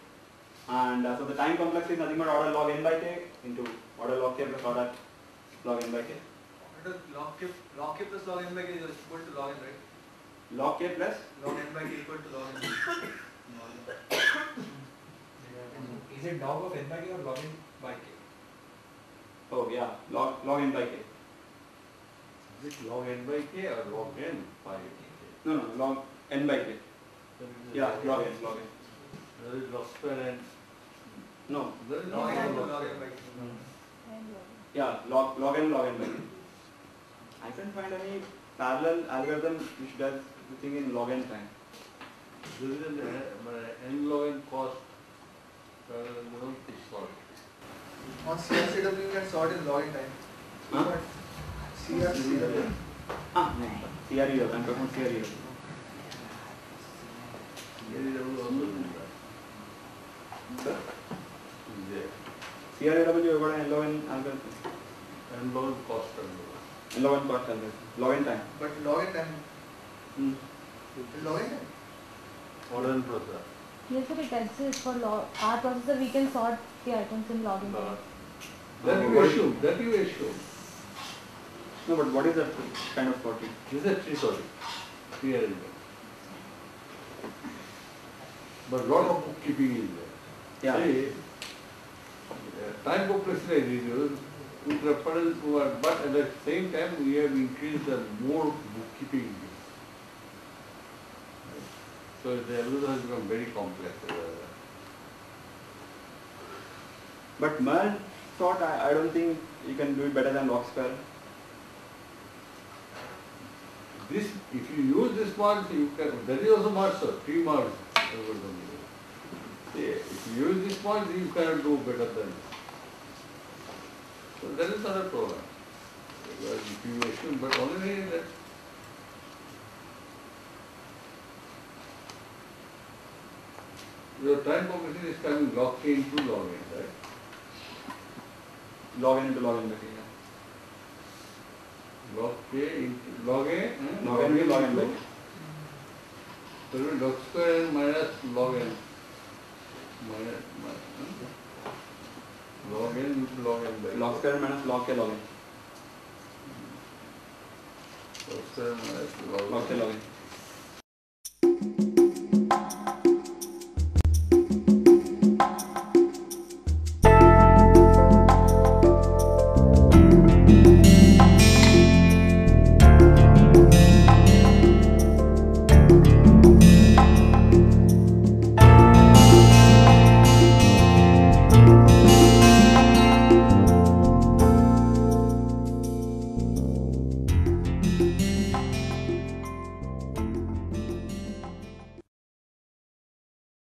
And uh, so the time complex is nothing but order log n by k into order log k plus order log n by k. What is log k, log k plus log n by k is equal to log n, right? Log k plus Log n by k equal to log n. Is it log of n by k or log n by k? Oh yeah log log n by k. Is it log n by k or log n by k? No no log n by k. There is a Yeah log n log n. There is log square n. No There is Log no n log log n by k. yeah log log n log n by k. I can't find any parallel algorithm which does the thing in log n time. There is an uh, n log n cost parallel algorithm to solve. On CRCW you can sort in log n time. Huh? But CRCW. Ah no CRE I'm talking CRE. There is also do that. Sir? Is there. CRE you have got an log n algorithm. n log n cost algorithm. N log n cost algorithm. Log n time. But log n time. Hmm. Log n time. Modern processor. Yes, sir, it exists for log. Our processor, we can sort the items in log n. That you assume, that you assume. No, but what is that kind of sorting? This is a tree sorting, tree arrangement. But lot of bookkeeping is there. Yeah. See, uh, time complexity is reduced, it represents, what- but at the same time, we have increased the more bookkeeping. So the algorithm has become very complex. uh, But merge sort, I, I don't think you can do it better than log square. This, if you use this merge, you can, that is also merge, sir, tree merge if you use this merge, you cannot do better than this. So that is another problem. If you assume, but only that your time complexity is coming log k into log n, right? Log n into log n by k. Log k log a, eh? Log n log n be log square minus log n. Log n into log n by. Log square minus log k log n. Log square minus. Log k log n.